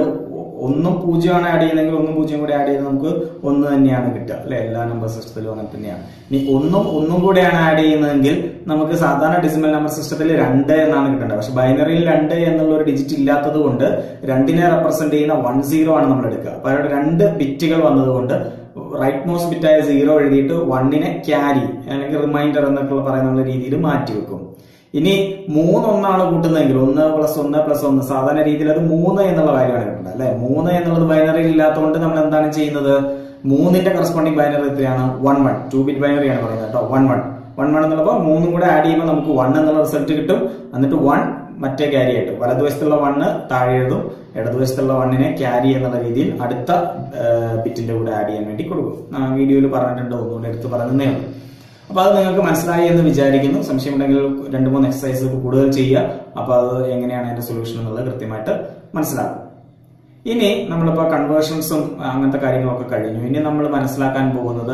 ഒന്നും പൂജ്യമാണ് ആഡ് ചെയ്യുന്നതെങ്കിൽ ഒന്നും പൂജ്യം കൂടി ആഡ് ചെയ്ത് നമുക്ക് ഒന്ന് തന്നെയാണ് കിട്ടുക. അല്ലെ? എല്ലാ നമ്പർ സിസ്റ്റത്തിലും അങ്ങനെ തന്നെയാണ്. ഇനി ഒന്നും ഒന്നും കൂടെയാണ് ആഡ് ചെയ്യുന്നതെങ്കിൽ നമുക്ക് സാധാരണ ഡെസിമൽ നമ്പർ സിസ്റ്റത്തിൽ രണ്ട് എന്നാണ് കിട്ടേണ്ടത്. പക്ഷെ ബൈനറിയിൽ രണ്ട് എന്നുള്ള ഒരു ഡിജിറ്റ് ഇല്ലാത്തത് കൊണ്ട് രണ്ടിനെ റെപ്രസെന്റ് ചെയ്യുന്ന വൺ സീറോ ആണ് നമ്മൾ എടുക്കുക. അപ്പൊ അവിടെ രണ്ട് ബിറ്റുകൾ വന്നതുകൊണ്ട് റൈറ്റ് മോസ്റ്റ് ബിറ്റായ സീറോ എഴുതിയിട്ട് വണ്ണിനെ ക്യാരി അല്ലെങ്കിൽ റിമൈൻഡർ എന്നൊക്കെ പറയുന്ന രീതിയിൽ മാറ്റി വെക്കും. ഇനി മൂന്നൊന്നാണ് കൂട്ടുന്നതെങ്കിൽ ഒന്ന് പ്ലസ് ഒന്ന് പ്ലസ് ഒന്ന്. സാധാരണ രീതിയിൽ അത് മൂന്ന് എന്നുള്ള കാര്യമാണ് കിട്ടുന്നത് അല്ലെ? മൂന്ന് എന്നുള്ളത് ബൈനറിയിൽ ഇല്ലാത്തതുകൊണ്ട് നമ്മൾ എന്താണ് ചെയ്യുന്നത്? മൂന്നിന്റെ കറസ്പോണ്ടിങ് ബൈനറി എത്രയാണ്? One one two bit binary ആണ് പറയുന്നത് കേട്ടോ. വൺ വൺ വൺ വൺ എന്നുള്ളപ്പോൾ മൂന്നും കൂടെ ആഡ് ചെയ്യുമ്പോൾ നമുക്ക് വൺ എന്നുള്ള റിസൾട്ട് കിട്ടും. എന്നിട്ട് വൺ മറ്റേ ക്യാരി ആയിട്ട്. വലതുവശത്തുള്ള വണ്ണ് താഴെ എഴുതും ഇടതുവശത്തുള്ള വണ്ണിനെ ക്യാരി എന്നുള്ള രീതിയിൽ അടുത്ത ബിറ്റിന്റെ കൂടെ ആഡ് ചെയ്യാൻ വേണ്ടി കൊടുക്കും. വീഡിയോയിൽ പറഞ്ഞിട്ടുണ്ട്. ഒന്നുകൂടെ എടുത്ത് പറയുന്നേ ഉള്ളൂ. അപ്പൊ അത് നിങ്ങൾക്ക് മനസ്സിലായി എന്ന് വിചാരിക്കുന്നു. സംശയമുണ്ടെങ്കിൽ രണ്ട് മൂന്ന് എക്സസൈസ് കൂടുതൽ ചെയ്യുക. അപ്പൊ അത് എങ്ങനെയാണ് അതിന്റെ സൊല്യൂഷൻ എന്നുള്ളത് കൃത്യമായിട്ട് മനസ്സിലാക്കും. ഇനി നമ്മളിപ്പോ കൺവേർഷൻസും അങ്ങനത്തെ കാര്യങ്ങളൊക്കെ കഴിഞ്ഞു. ഇനി നമ്മൾ മനസ്സിലാക്കാൻ പോകുന്നത്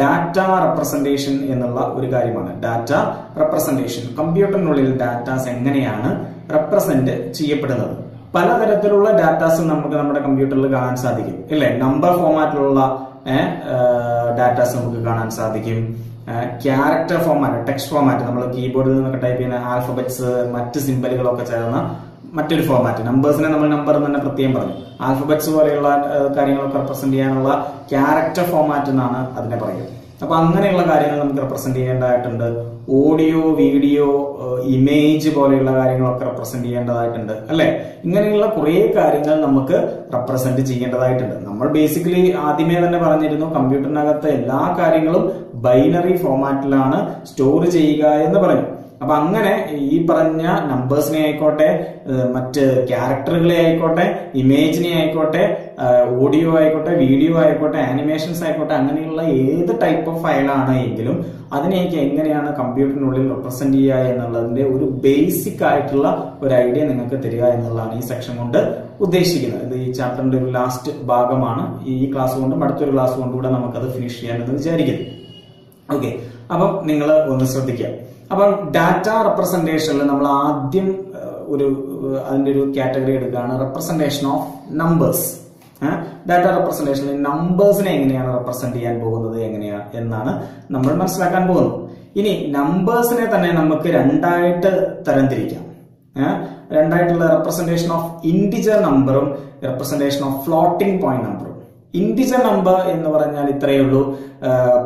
ഡാറ്റ റെപ്രസെന്റേഷൻ എന്നുള്ള ഒരു കാര്യമാണ്. ഡാറ്റ റെപ്രസെന്റേഷൻ കമ്പ്യൂട്ടറിനുള്ളിൽ ഡാറ്റാസ് എങ്ങനെയാണ് റെപ്രസെന്റ് ചെയ്യപ്പെടുന്നത്? പലതരത്തിലുള്ള ഡാറ്റാസ് നമുക്ക് നമ്മുടെ കമ്പ്യൂട്ടറിൽ കാണാൻ സാധിക്കും. ഇല്ലേ? നമ്പർ ഫോമാറ്റിലുള്ള ഡാറ്റാസ് നമുക്ക് കാണാൻ സാധിക്കും. ക്യാരക്ടർ ഫോമാറ്റ് ടെക്സ്റ്റ് ഫോമാറ്റ് നമ്മൾ കീബോർഡിൽ നിന്നൊക്കെ ടൈപ്പ് ചെയ്യുന്ന ആൽഫബറ്റ്സ് മറ്റ് സിമ്പലുകളൊക്കെ ചേർന്ന മറ്റൊരു ഫോമാറ്റ് നമ്പേഴ്സിനെ നമ്മൾ നമ്പർ എന്ന് തന്നെ പ്രത്യേകം പറഞ്ഞു. ആൽഫബറ്റ്സ് പോലെയുള്ള കാര്യങ്ങളൊക്കെ റെപ്രസെന്റ് ചെയ്യാനുള്ള ക്യാരക്ടർ ഫോമാറ്റ് എന്നാണ് അതിനെ പറയുന്നത് അപ്പൊ അങ്ങനെയുള്ള കാര്യങ്ങൾ നമുക്ക് റെപ്രസെന്റ് ചെയ്യേണ്ടതായിട്ടുണ്ട്. ഓഡിയോ വീഡിയോ ഇമേജ് പോലെയുള്ള കാര്യങ്ങളൊക്കെ റെപ്രസെന്റ് ചെയ്യേണ്ടതായിട്ടുണ്ട് അല്ലെ? ഇങ്ങനെയുള്ള കുറെ കാര്യങ്ങൾ നമുക്ക് റെപ്രസെന്റ് ചെയ്യേണ്ടതായിട്ടുണ്ട്. നമ്മൾ ബേസിക്കലി ആദ്യമേ തന്നെ പറഞ്ഞിരുന്നു കമ്പ്യൂട്ടറിനകത്ത് എല്ലാ കാര്യങ്ങളും ബൈനറി ഫോർമാറ്റിലാണ് സ്റ്റോർ ചെയ്യുക എന്ന് പറയും. അപ്പൊ അങ്ങനെ ഈ പറഞ്ഞ നമ്പേഴ്സിനെ ആയിക്കോട്ടെ മറ്റ് ക്യാരക്ടറുകളെ ആയിക്കോട്ടെ ഇമേജിനെ ആയിക്കോട്ടെ ഓഡിയോ ആയിക്കോട്ടെ വീഡിയോ ആയിക്കോട്ടെ ആനിമേഷൻസ് ആയിക്കോട്ടെ അങ്ങനെയുള്ള ഏത് ടൈപ്പ് ഓഫ് ഫയലാണ് എങ്കിലും അതിനെയൊക്കെ എങ്ങനെയാണ് കമ്പ്യൂട്ടറിനുള്ളിൽ റെപ്രസെന്റ് ചെയ്യുക എന്നുള്ളതിന്റെ ഒരു ബേസിക് ആയിട്ടുള്ള ഒരു ഐഡിയ നിങ്ങൾക്ക് തരിക എന്നുള്ളതാണ് ഈ സെക്ഷൻ കൊണ്ട് ഉദ്ദേശിക്കുന്നത്. ഇത് ഈ ചാപ്റ്ററിന്റെ ഒരു ലാസ്റ്റ് ഭാഗമാണ്. ഈ ക്ലാസ് കൊണ്ടും അടുത്തൊരു ക്ലാസ് കൊണ്ടും കൂടെ നമുക്കത് ഫിനിഷ് ചെയ്യാമെന്ന് വിചാരിക്കുന്നു. ഓക്കെ അപ്പം നിങ്ങൾ ഒന്ന് ശ്രദ്ധിക്കുക അപ്പം ഡാറ്റ റെപ്രസെന്റേഷനിൽ നമ്മൾ ആദ്യം ഒരു അതിന്റെ ഒരു കാറ്റഗറി എടുക്കുകയാണ് റെപ്രസെന്റേഷൻ ഓഫ് നമ്പേഴ്സ് ഡാറ്റ റെപ്രസെന്റേഷനിൽ നമ്പേഴ്സിനെ എങ്ങനെയാണ് റെപ്രസെന്റ് ചെയ്യാൻ പോകുന്നത് എങ്ങനെയാണ് എന്നാണ് നമ്മൾ മനസ്സിലാക്കാൻ പോകുന്നത്. ഇനി നമ്പേഴ്സിനെ തന്നെ നമുക്ക് രണ്ടായിട്ട് തരംതിരിക്കാം. രണ്ടായിട്ടുള്ള റെപ്രസെന്റേഷൻ ഓഫ് ഇൻഡിജർ നമ്പറും റെപ്രസെന്റേഷൻ ഓഫ് ഫ്ലോട്ടിംഗ് പോയിന്റ് നമ്പറും ഇന്റിജർ നമ്പർ എന്ന് പറഞ്ഞാൽ ഇത്രയേ ഉള്ളൂ.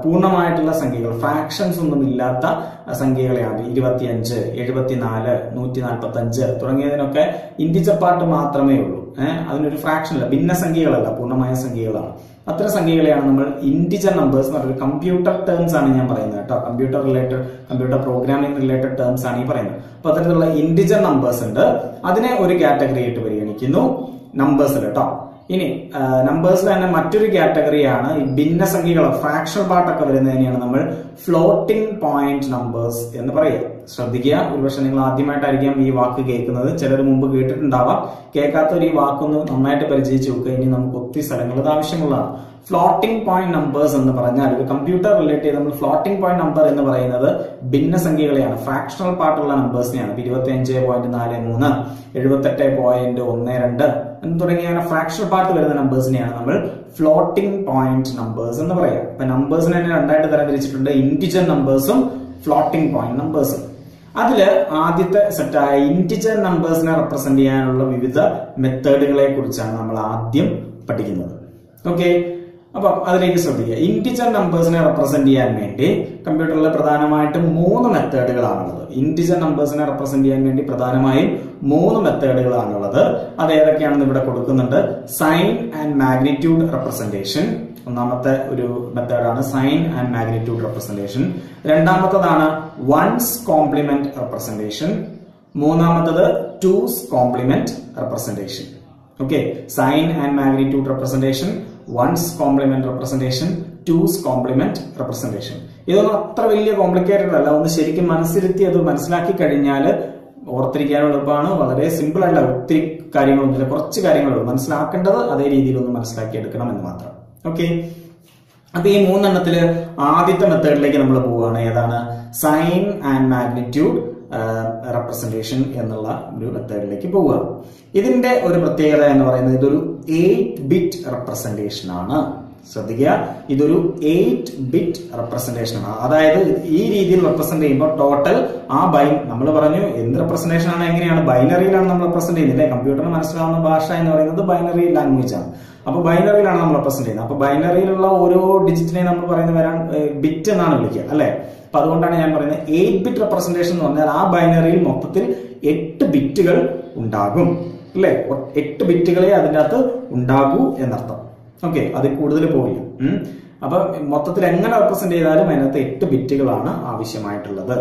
പൂർണമായിട്ടുള്ള സംഖ്യകൾ. ഫ്രാക്ഷൻസ് ഒന്നും ഇല്ലാത്ത സംഖ്യകളെയാണ് ഇരുപത്തിയഞ്ച് എഴുപത്തിനാല് നൂറ്റി നാൽപ്പത്തി അഞ്ച് തുടങ്ങിയതിനൊക്കെ ഇന്റിജർ പാർട്ട് മാത്രമേ ഉള്ളൂ. അതിനൊരു ഫ്രാക്ഷൻ അല്ല. ഭിന്നസംഖ്യകളല്ല പൂർണമായ സംഖ്യകളാണ്. അത്തരം സംഖ്യകളെയാണ് നമ്മൾ ഇന്റിജർ നമ്പേഴ്സ് എന്ന് പറയുന്നത് കമ്പ്യൂട്ടർ ടേംസ് ആണ് ഞാൻ പറയുന്നത് കേട്ടോ. Computer related computer programming related terms ആണ് ഈ പറയുന്നത്. അപ്പൊ അത്തരത്തിലുള്ള ഇന്റിജർ നമ്പേഴ്സ് ഉണ്ട്. അതിനെ ഒരു കാറ്റഗറി ആയിട്ട് പരിഗണിക്കുന്നു. നമ്പേഴ്സ് കേട്ടോ. ഇനി നമ്പേഴ്സിൽ തന്നെ മറ്റൊരു കാറ്റഗറിയാണ് ഈ ഭിന്നസംഖ്യകളോ ഫ്രാക്ഷൻ പാർട്ടൊക്കെ വരുന്നതിനെയാണ് നമ്മൾ ഫ്ലോട്ടിംഗ് പോയിന്റ് നമ്പേഴ്സ് എന്ന് പറയുക. ശ്രദ്ധിക്കുക. ഒരുപക്ഷെ നിങ്ങൾ ആദ്യമായിട്ടായിരിക്കാം ഈ വാക്ക് കേൾക്കുന്നത്. ചിലർ മുമ്പ് കേട്ടിട്ടുണ്ടാവാം. കേൾക്കാത്തവർ ഈ വാക്കൊന്ന് നന്നായിട്ട് പരിചയിച്ച് നോക്കുക ഇനി നമുക്ക് ഒത്തിരി സ്ഥലങ്ങളത് ആവശ്യമുള്ളതാണ്. ഫ്ലോട്ടിംഗ് പോയിന്റ് നമ്പേഴ്സ് എന്ന് പറഞ്ഞാൽ ഒരു കമ്പ്യൂട്ടർ റിലേറ്റ് ചെയ്ത് നമ്മൾ ഫ്ലോട്ടിംഗ് പോയിന്റ് നമ്പർ എന്ന് പറയുന്നത് ഭിന്നസംഖ്യകളെയാണ്. ഫ്രാക്ഷണൽ പാർട്ടുള്ള നമ്പേഴ്സിനെയാണ് ഇരുപത്തി അഞ്ച് പോയിന്റ് നാല് മൂന്ന് എഴുപത്തെട്ട് പോയിന്റ് ഒന്ന് രണ്ട് എന്ന് തുടങ്ങിയ ഫ്രാക്ഷണൽ പാർട്ട് വരുന്ന നമ്പേഴ്സിനെയാണ് നമ്മൾ ഫ്ലോട്ടിംഗ് പോയിന്റ് നമ്പേഴ്സ് എന്ന് പറയുക. അപ്പൊ നമ്പേഴ്സിനെ തന്നെ രണ്ടായിട്ട് തരംതിരിച്ചിട്ടുണ്ട്. ഇന്റിജർ നമ്പേഴ്സും ഫ്ലോട്ടിംഗ് പോയിന്റ് നമ്പേഴ്സും അതിൽ ആദ്യത്തെ സെറ്റായ ഇന്റിജർ നമ്പേഴ്സിനെ റെപ്രസെന്റ് ചെയ്യാനുള്ള വിവിധ മെത്തേഡുകളെ കുറിച്ചാണ് നമ്മൾ ആദ്യം പഠിക്കുന്നത്. ഓക്കെ അപ്പൊ അതിലേക്ക് ശ്രദ്ധിക്കുക. ഇന്റിജർ നമ്പേഴ്സിനെ റെപ്രസെന്റ് ചെയ്യാൻ വേണ്ടി കമ്പ്യൂട്ടറിൽ പ്രധാനമായിട്ടും മൂന്ന് മെത്തേഡുകളാണുള്ളത് ഇന്റിജർ നമ്പേഴ്സിനെ റെപ്രസെന്റ് ചെയ്യാൻ വേണ്ടി പ്രധാനമായും മൂന്ന് മെത്തേഡുകളാണുള്ളത് അത് ഏതൊക്കെയാണെന്ന് ഇവിടെ കൊടുക്കുന്നുണ്ട്. സൈൻ ആൻഡ് മാഗ്നിറ്റ്യൂഡ് റെപ്രസെന്റേഷൻ ഒന്നാമത്തെ ഒരു മെത്തേഡാണ് സൈൻ ആൻഡ് മാഗ്നിറ്റ്യൂഡ് റെപ്രസെന്റേഷൻ രണ്ടാമത്തതാണ് വൺസ് കോംപ്ലിമെന്റ് റെപ്രസെന്റേഷൻ മൂന്നാമത്തത് two's complement representation okay sign and magnitude representation one's complement representation two's complement representation ഇതൊന്നും അത്ര വലിയ കോംപ്ലിക്കേറ്റഡ് അല്ല. ഒന്ന് ശരിക്കും മനസ്സിരുത്തി അത് മനസ്സിലാക്കി കഴിഞ്ഞാൽ ഓർത്തിരിക്കാനും എളുപ്പമാണ്. വളരെ സിമ്പിൾ അല്ല. ഒത്തിരി കാര്യങ്ങളൊന്നുമില്ല കുറച്ച് കാര്യങ്ങളുള്ളൂ മനസ്സിലാക്കേണ്ടത് അതേ രീതിയിൽ ഒന്ന് മനസ്സിലാക്കി എടുക്കണം എന്ന് മാത്രം. ഓക്കെ അപ്പൊ ഈ മൂന്നെണ്ണത്തിൽ ആദ്യത്തെ മെത്തേഡിലേക്ക് നമ്മൾ പോവുകയാണ് ഏതാണ്? സൈൻ ആൻഡ് മാഗ്നിറ്റ്യൂഡ് റെപ്രസെന്റേഷൻ എന്നുള്ള ഒരു മെത്തേഡിലേക്ക് പോവുക. ഇതിന്റെ ഒരു പ്രത്യേകത എന്ന് പറയുന്നത് ഇതൊരു എയ്റ്റ് ബിറ്റ് റെപ്രസെന്റേഷൻ ആണ്. ശ്രദ്ധിക്കുക ഇതൊരു എയ്റ്റ് ബിറ്റ് റെപ്രസെന്റേഷൻ ആണ്. അതായത് ഈ രീതിയിൽ റെപ്രസെന്റ് ചെയ്യുമ്പോൾ ടോട്ടൽ ആ ബൈ നമ്മൾ പറഞ്ഞു എന്ത് റെപ്രസെന്റേഷൻ ആണ് എങ്ങനെയാണ് ബൈനറിയിലാണ് നമ്മൾ റെപ്രസെന്റ് ചെയ്യുന്നത്. കമ്പ്യൂട്ടറിന് മനസ്സിലാവുന്ന ഭാഷ എന്ന് പറയുന്നത് ബൈനറി ലാംഗ്വേജ് ആണ്. അപ്പൊ ബൈനറിയിലാണ് നമ്മൾ റെപ്രസെന്റ് ചെയ്യുന്നത്. അപ്പൊ ബൈനറിയിലുള്ള ഓരോ ഡിജിറ്റിനെ നമ്മൾ പറയുന്നത് വരാൻ ബിറ്റ് എന്നാണ് വിളിക്കുക അല്ലെ? അപ്പൊ അതുകൊണ്ടാണ് ഞാൻ പറയുന്നത് എയ്റ്റ് ബിറ്റ് റെപ്രസെന്റേഷൻ എന്ന് പറഞ്ഞാൽ ആ ബൈനറിയിൽ മൊത്തത്തിൽ എട്ട് ബിറ്റുകൾ ഉണ്ടാകും അല്ലെ എട്ട് ബിറ്റുകളെ അതിന്റെ അകത്ത് ഉണ്ടാകൂ എന്നർത്ഥം ഓക്കെ അത് കൂടുതൽ ഉം. അപ്പൊ മൊത്തത്തിൽ എങ്ങനെ റെപ്രസെന്റ് ചെയ്താലും അതിനകത്ത് എട്ട് ബിറ്റുകളാണ് ആവശ്യമായിട്ടുള്ളത്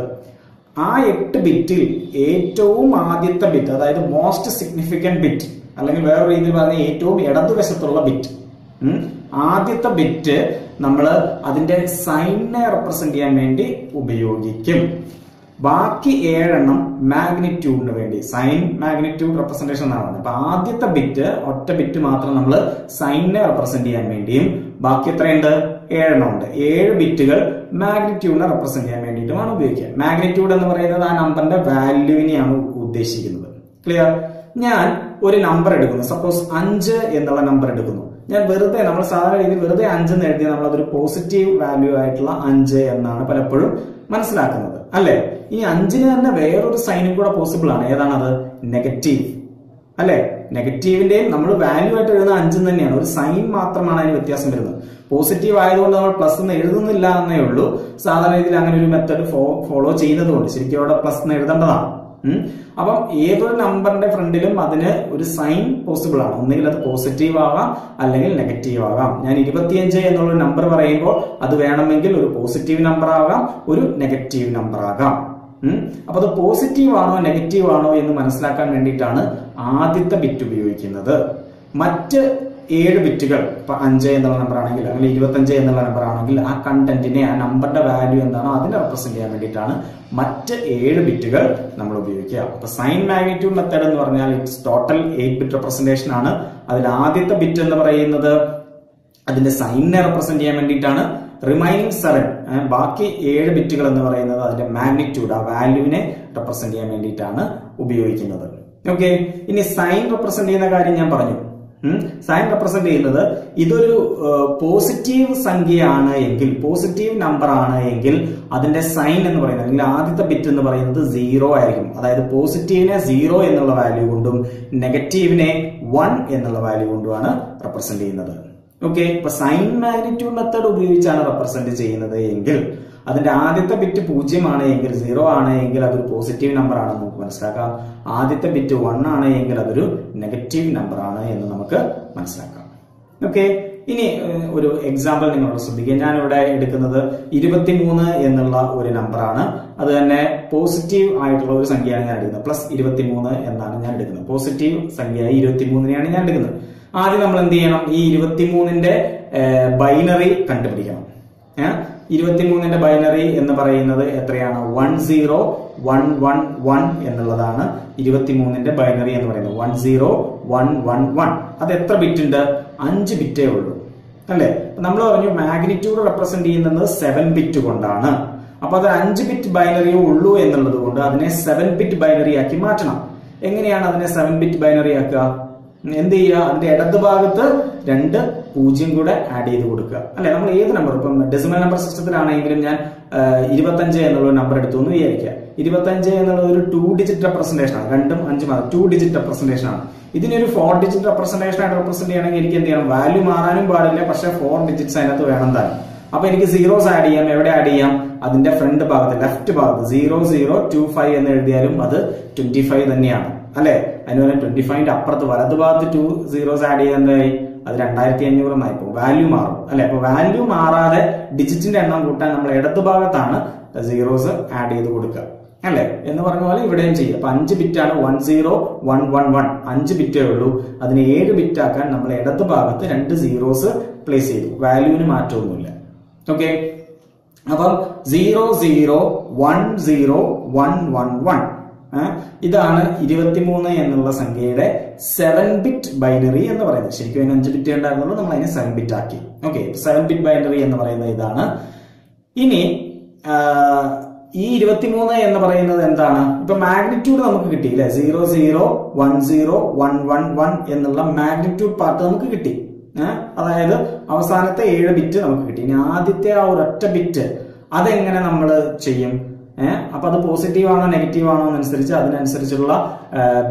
ആ എട്ട് ബിറ്റിൽ ഏറ്റവും ആദ്യത്തെ ബിറ്റ് അതായത് മോസ്റ്റ് സിഗ്നിഫിക്കന്റ് ബിറ്റ് അല്ലെങ്കിൽ വേറെ രീതിയിൽ പറഞ്ഞാൽ ഏറ്റവും ഇടതുവശത്തുള്ള ബിറ്റ്. ആദ്യത്തെ ബിറ്റ് നമ്മൾ അതിന്റെ സൈനെ റെപ്രസെന്റ് ചെയ്യാൻ വേണ്ടി ഉപയോഗിക്കും. ബാക്കി ഏഴെണ്ണം മാഗ്നിറ്റ്യൂഡിന് വേണ്ടി സൈൻ മാഗ്നിറ്റ്യൂഡ് റെപ്രസെന്റേഷൻ എന്നാണ് പറഞ്ഞത്. അപ്പൊ ആദ്യത്തെ ബിറ്റ് ഒറ്റ ബിറ്റ് മാത്രം നമ്മൾ സൈനെ റെപ്രസെന്റ് ചെയ്യാൻ വേണ്ടിയും ബാക്കി എത്രയുണ്ട്? ഏഴെണ്ണം ഉണ്ട്. ഏഴ് ബിറ്റുകൾ മാഗ്നിറ്റ്യൂഡിനെ റെപ്രസെന്റ് ചെയ്യാൻ വേണ്ടിയിട്ടുമാണ് ഉപയോഗിക്കുക. മാഗ്നിറ്റ്യൂഡ് എന്ന് പറയുന്നത് ആ നമ്പറിന്റെ വാല്യൂവിനെയാണ് ഉദ്ദേശിക്കുന്നത്. ക്ലിയർ ഞാൻ ഒരു നമ്പർ എടുക്കുന്നു. സപ്പോസ് അഞ്ച് എന്നുള്ള നമ്പർ എടുക്കുന്നു. ഞാൻ വെറുതെ നമ്മൾ സാധാരണ രീതിയിൽ വെറുതെ അഞ്ച് എന്ന് എഴുതിയാൽ നമ്മൾ അതൊരു പോസിറ്റീവ് വാല്യൂ ആയിട്ടുള്ള അഞ്ച് എന്നാണ് പലപ്പോഴും മനസ്സിലാക്കുന്നത്. അല്ലെ? ഈ അഞ്ചിന് തന്നെ വേറൊരു സൈനും കൂടെ പോസിബിൾ ആണ്. ഏതാണത്? നെഗറ്റീവ് അല്ലെ? നെഗറ്റീവിന്റെയും നമ്മൾ വാല്യൂ ആയിട്ട് എഴുതുന്ന അഞ്ചും തന്നെയാണ്. ഒരു സൈൻ മാത്രമാണ് അതിന് വ്യത്യാസം വരുന്നത്. പോസിറ്റീവ് ആയതുകൊണ്ട് നമ്മൾ പ്ലസ് എന്ന് എഴുതുന്നില്ല എന്നേ ഉള്ളൂ. സാധാരണ രീതിയിൽ അങ്ങനെ ഒരു മെത്തേഡ് ഫോളോ ചെയ്യുന്നതുകൊണ്ട് ശരിക്കും അവിടെ പ്ലസ് എന്ന് എഴുതേണ്ടതാണ്. അപ്പം ഏതൊരു നമ്പറിന്റെ ഫ്രണ്ടിലും അതിന് ഒരു സൈൻ പോസിബിൾ ആണ്. ഒന്നുകിൽ അത് പോസിറ്റീവ് ആകാം അല്ലെങ്കിൽ നെഗറ്റീവ് ആകാം ഞാൻ ഇരുപത്തിയഞ്ച് എന്നുള്ള നമ്പർ പറയുമ്പോൾ അത് വേണമെങ്കിൽ ഒരു പോസിറ്റീവ് നമ്പർ ആകാം ഒരു നെഗറ്റീവ് നമ്പർ ആകാം. അപ്പൊ അത് പോസിറ്റീവ് ആണോ നെഗറ്റീവ് ആണോ എന്ന് മനസ്സിലാക്കാൻ വേണ്ടിയിട്ടാണ് ആദ്യത്തെ ബിറ്റ് ഉപയോഗിക്കുന്നത്. മറ്റ് ഏഴ് ബിറ്റുകൾ ഇപ്പൊ അഞ്ച് എന്നുള്ള നമ്പർ ആണെങ്കിൽ അല്ലെങ്കിൽ ഇരുപത്തഞ്ച് എന്നുള്ള നമ്പർ ആണെങ്കിൽ ആ കണ്ടന്റിനെ ആ നമ്പറിന്റെ വാല്യൂ എന്താണോ അതിനെ റെപ്രസെന്റ് ചെയ്യാൻ വേണ്ടിയിട്ടാണ് മറ്റ് ഏഴ് ബിറ്റുകൾ നമ്മൾ ഉപയോഗിക്കുക. അപ്പൊ സൈൻ മാഗ്നിറ്റ്യൂഡ് മെത്തേഡ് എന്ന് പറഞ്ഞാൽ it's total eight bit representation ആണ്. അതിൽ ആദ്യത്തെ ബിറ്റ് എന്ന് പറയുന്നത് അതിന്റെ സൈനിനെ റെപ്രസെന്റ് ചെയ്യാൻ വേണ്ടിയിട്ടാണ്. റിമൈനിങ് സെവൻ ബാക്കി ഏഴ് ബിറ്റുകൾ എന്ന് പറയുന്നത് അതിന്റെ മാഗ്നിറ്റ്യൂഡ് ആ വാല്യൂവിനെ റെപ്രസെന്റ് ചെയ്യാൻ വേണ്ടിയിട്ടാണ് ഉപയോഗിക്കുന്നത്. ഓക്കെ ഇനി സൈൻ റെപ്രസെന്റ് ചെയ്യുന്ന കാര്യം ഞാൻ പറഞ്ഞു. സൈൻ റെപ്രസെന്റ് ചെയ്യുന്നത് ഇതൊരു പോസിറ്റീവ് സംഖ്യയാണ് എങ്കിൽ പോസിറ്റീവ് നമ്പർ ആണ് എങ്കിൽ അതിന്റെ സൈൻ എന്ന് പറയുന്നത് അല്ലെങ്കിൽ ആദ്യത്തെ ബിറ്റ് എന്ന് പറയുന്നത് സീറോ ആയിരിക്കും. അതായത് പോസിറ്റീവിനെ സീറോ എന്നുള്ള വാല്യൂ കൊണ്ടും നെഗറ്റീവിനെ വൺ എന്നുള്ള വാല്യൂ കൊണ്ടുമാണ് റെപ്രസെന്റ് ചെയ്യുന്നത്. ഓക്കെ ഇപ്പൊ സൈൻ മാഗ്നിറ്റ്യൂഡ് മെത്തേഡ് ഉപയോഗിച്ചാണ് റെപ്രസെന്റ് ചെയ്യുന്നത് എങ്കിൽ അതിന്റെ ആദ്യത്തെ ബിറ്റ് പൂജ്യമാണ് എങ്കിൽ സീറോ ആണ് എങ്കിൽ അതൊരു പോസിറ്റീവ് നമ്പർ ആണെന്ന് നമുക്ക് മനസ്സിലാക്കാം. ആദ്യത്തെ ബിറ്റ് വൺ ആണ് എങ്കിൽ അതൊരു നെഗറ്റീവ് നമ്പർ ആണ് എന്ന് നമുക്ക് മനസ്സിലാക്കാം. ഓക്കെ ഇനി ഒരു എക്സാമ്പിൾ നിങ്ങളോട് ശ്രദ്ധിക്കുക ഞാനിവിടെ എടുക്കുന്നത് ഇരുപത്തിമൂന്ന് എന്നുള്ള ഒരു നമ്പറാണ് അത് തന്നെ പോസിറ്റീവ് ആയിട്ടുള്ള ഒരു സംഖ്യയാണ് ഞാൻ എടുക്കുന്നത്. പ്ലസ് ഇരുപത്തിമൂന്ന് എന്നാണ് ഞാൻ എടുക്കുന്നത്. പോസിറ്റീവ് സംഖ്യ ഇരുപത്തിമൂന്നിനെയാണ് ഞാൻ എടുക്കുന്നത്. ആദ്യം നമ്മൾ എന്ത് ചെയ്യണം? ഈ ഇരുപത്തിമൂന്നിന്റെ ബൈനറി കണ്ടുപിടിക്കണം. ഏഹ്? ഇരുപത്തിമൂന്നിന്റെ ബൈനറി എന്ന് പറയുന്നത് എത്രയാണ്? One zero one one one എന്നുള്ളതാണ് ഇരുപത്തിമൂന്നിന്റെ ബൈനറി എന്ന് പറയുന്നത്. One zero one one one. അത് എത്ര ബിറ്റ് ഉണ്ട് അഞ്ച് ബിറ്റേ ഉള്ളൂ. അല്ലെ? നമ്മൾ പറഞ്ഞു മാഗ്നിറ്റ്യൂഡ് റെപ്രസെന്റ് ചെയ്യുന്നത് സെവൻ ബിറ്റ് കൊണ്ടാണ്. അപ്പൊ അത് അഞ്ച് ബിറ്റ് ബൈനറിയേ ഉള്ളൂ എന്നുള്ളത് കൊണ്ട് അതിനെ സെവൻ ബിറ്റ് ബൈനറി ആക്കി മാറ്റണം. എങ്ങനെയാണ് അതിനെ സെവൻ ബിറ്റ് ബൈനറി ആക്കുക? എന്ത് ചെയ്യുക അതിന്റെ ഇടത് ഭാഗത്ത് രണ്ട് പൂജ്യം കൂടെ ആഡ് ചെയ്ത് കൊടുക്കുക. അല്ലെ? നമ്മൾ ഏത് നമ്പർ ഇപ്പം ഡെസിമൽ നമ്പർ സിസ്റ്റത്തിലാണെങ്കിലും ഞാൻ ഇരുപത്തഞ്ച് എന്നുള്ള നമ്പർ എടുത്തു എന്ന് വിചാരിക്കുക. ഇരുപത്തഞ്ച് എന്നുള്ളത് ഒരു ടു ഡിജിറ്റ് റെപ്രസെന്റേഷൻ ആണ്. രണ്ടും അഞ്ചും ടു ഡിജിറ്റ് റെപ്രസെന്റേഷൻ ആണ്. ഇതിനൊരു ഫോർ ഡിജിറ്റ് റെപ്രസെന്റേഷൻ ആയിട്ട് റെപ്രസെന്റ് ചെയ്യണമെങ്കിൽ എനിക്ക് എന്ത് ചെയ്യണം? വാല്യൂ മാറാനും പാടില്ല. പക്ഷെ ഫോർ ഡിജിറ്റ്സ് അതിനകത്ത് വേണം താനും അപ്പൊ എനിക്ക് സീറോസ് ആഡ് ചെയ്യാം. എവിടെ ആഡ് ചെയ്യാം? അതിന്റെ ഫ്രണ്ട് ഭാഗത്ത് ലെഫ്റ്റ് ഭാഗത്ത്. സീറോ സീറോ ടു ഫൈവ് എന്ന് എഴുതിയാലും അത് ട്വന്റി ഫൈവ് തന്നെയാണ്. അല്ലെ? അതിന് പകരം ട്വന്റി ഫൈവിന്റെ അപ്പുറത്ത് വലത് ഭാഗത്ത് ടു സീറോസ് ആഡ് ചെയ്ത് എന്തായി? അത് രണ്ടായിരത്തി അഞ്ഞൂറ് എന്നായി പോകും വാല്യൂ മാറും. അല്ലെ? അപ്പൊ വാല്യൂ മാറാതെ ഡിജിറ്റിന്റെ എണ്ണം കൂട്ടാൻ നമ്മൾ ഇടത് ഭാഗത്താണ് സീറോസ് ആഡ് ചെയ്ത് കൊടുക്കുക. അല്ലെ? എന്ന് പറഞ്ഞ പോലെ ഇവിടെയും ചെയ്യും അപ്പൊ അഞ്ച് ബിറ്റ് ആണ് one zero one one one അഞ്ച് ബിറ്റേ ഉള്ളൂ. അതിന് ഏഴ് ബിറ്റ് ആക്കാൻ നമ്മൾ ഇടത് ഭാഗത്ത് രണ്ട് സീറോസ് പ്ലേസ് ചെയ്തു. വാല്യൂവിന് മാറ്റമൊന്നുമില്ല. ഓക്കെ അപ്പം zero zero one zero one one one ഇതാണ് ഇരുപത്തിമൂന്ന് എന്നുള്ള സംഖ്യയുടെ സെവൻ ബിറ്റ് ബൈനറി എന്ന് പറയുന്നത്. ശരിക്കും അതിന് അഞ്ച് ബിറ്റ് ഉണ്ടായിരുന്നുള്ളൂ നമ്മൾ അതിനെ സെവൻ ബിറ്റ് ആക്കി. ഓക്കെ സെവൻ ബിറ്റ് ബൈനറി എന്ന് പറയുന്നത് ഇതാണ്. ഇനി ഈ ഇരുപത്തിമൂന്ന് എന്ന് പറയുന്നത് എന്താണ്? ഇപ്പൊ മാഗ്നിറ്റ്യൂഡ് നമുക്ക് കിട്ടി അല്ലെ zero zero one zero one one one എന്നുള്ള മാഗ്നിറ്റ്യൂഡ് പാർട്ട് നമുക്ക് കിട്ടി. അതായത് അവസാനത്തെ ഏഴ് ബിറ്റ് നമുക്ക് കിട്ടി. ഇനി ആദ്യത്തെ ആ ഒരൊറ്റ ബിറ്റ് അതെങ്ങനെ നമ്മൾ ചെയ്യും? ഏഹ് അപ്പൊ അത് പോസിറ്റീവ് ആണോ നെഗറ്റീവ് ആണോ എന്നനുസരിച്ച് അതിനനുസരിച്ചുള്ള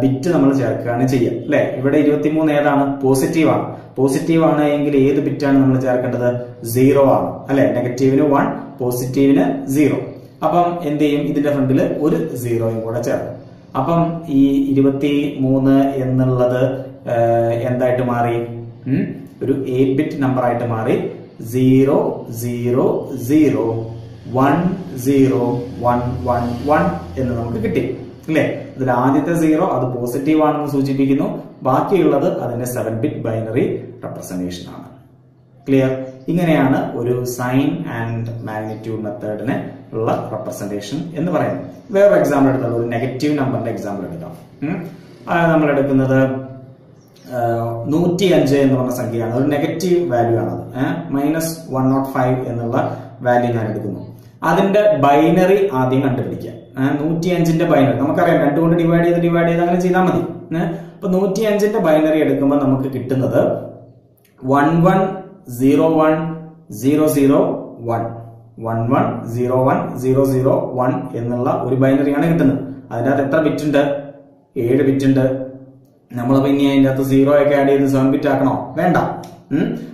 ബിറ്റ് നമ്മൾ ചേർക്കുകയാണ് ചെയ്യുക. അല്ലെ? ഇവിടെ ഇരുപത്തിമൂന്ന് ഏതാണ്? പോസിറ്റീവ് ആണ്. പോസിറ്റീവ് ആണ് എങ്കിൽ ഏത് ബിറ്റാണ് നമ്മൾ ചേർക്കേണ്ടത്? സീറോ ആണ്. അല്ലെ? നെഗറ്റീവിന് വൺ പോസിറ്റീവിന് സീറോ അപ്പം എന്ത് ചെയ്യും? ഇതിന്റെ ഫ്രണ്ടിൽ ഒരു സീറോയും കൂടെ ചേർക്കും. അപ്പം ഈ ഇരുപത്തി മൂന്ന് എന്നുള്ളത് എന്തായിട്ട് മാറി? ഒരു എയ്റ്റ് ബിറ്റ് നമ്പർ ആയിട്ട് മാറി. Zero zero zero one zero one one one എന്ന് നമുക്ക് കിട്ടി. അല്ലേ ഇതിൽ ആദ്യത്തെ സീറോ അത് പോസിറ്റീവ് ആണെന്ന് സൂചിപ്പിക്കുന്നു. ബാക്കിയുള്ളത് അതിന്റെ സെവൻ ബിറ്റ് ബൈനറി റെപ്രസെന്റേഷൻ ആണ്. ക്ലിയർ ഇങ്ങനെയാണ് ഒരു സൈൻ ആൻഡ് മാഗ്നിറ്റ്യൂഡ് മെത്തേഡിനെ ഉള്ള റെപ്രസെന്റേഷൻ എന്ന് പറയുന്നത്. വേറൊരു എക്സാമ്പിൾ എടുത്താൽ ഒരു നെഗറ്റീവ് നമ്പറിന്റെ എക്സാമ്പിൾ എടുക്കാം. നമ്മൾ എടുക്കുന്നത് നൂറ്റി അഞ്ച് എന്ന് പറഞ്ഞ സംഖ്യയാണ്. ഒരു നെഗറ്റീവ് വാല്യൂ ആണ് മൈനസ് വൺ നോട്ട് ഫൈവ് എന്നുള്ള വാല്യൂ ഞാൻ എടുക്കുന്നു. അതിന്റെ ബൈനറി ആദ്യം കണ്ടുപിടിക്കുക. നൂറ്റി അഞ്ചിന്റെ ബൈനറി നമുക്കറിയാം രണ്ടുകൊണ്ട് ഡിവൈഡ് ചെയ്ത് ഡിവൈഡ് ചെയ്ത് അങ്ങനെ ചെയ്താൽ മതി. അപ്പൊ നൂറ്റി അഞ്ചിന്റെ ബൈനറി എടുക്കുമ്പോൾ നമുക്ക് കിട്ടുന്നത് one one zero one zero zero one one one zero one zero zero one എന്നുള്ള ഒരു ബൈനറിയാണ് കിട്ടുന്നത്. അതിന്റെ അകത്ത് എത്ര ബിറ്റ് ഉണ്ട്? ഏഴ് ബിറ്റ് ഉണ്ട്. നമ്മൾ പിന്നെ അതിന്റെ അകത്ത് സീറോ ഒക്കെ ആഡ് ചെയ്ത് സെവൻ ബിറ്റ് ആക്കണോ? വേണ്ട.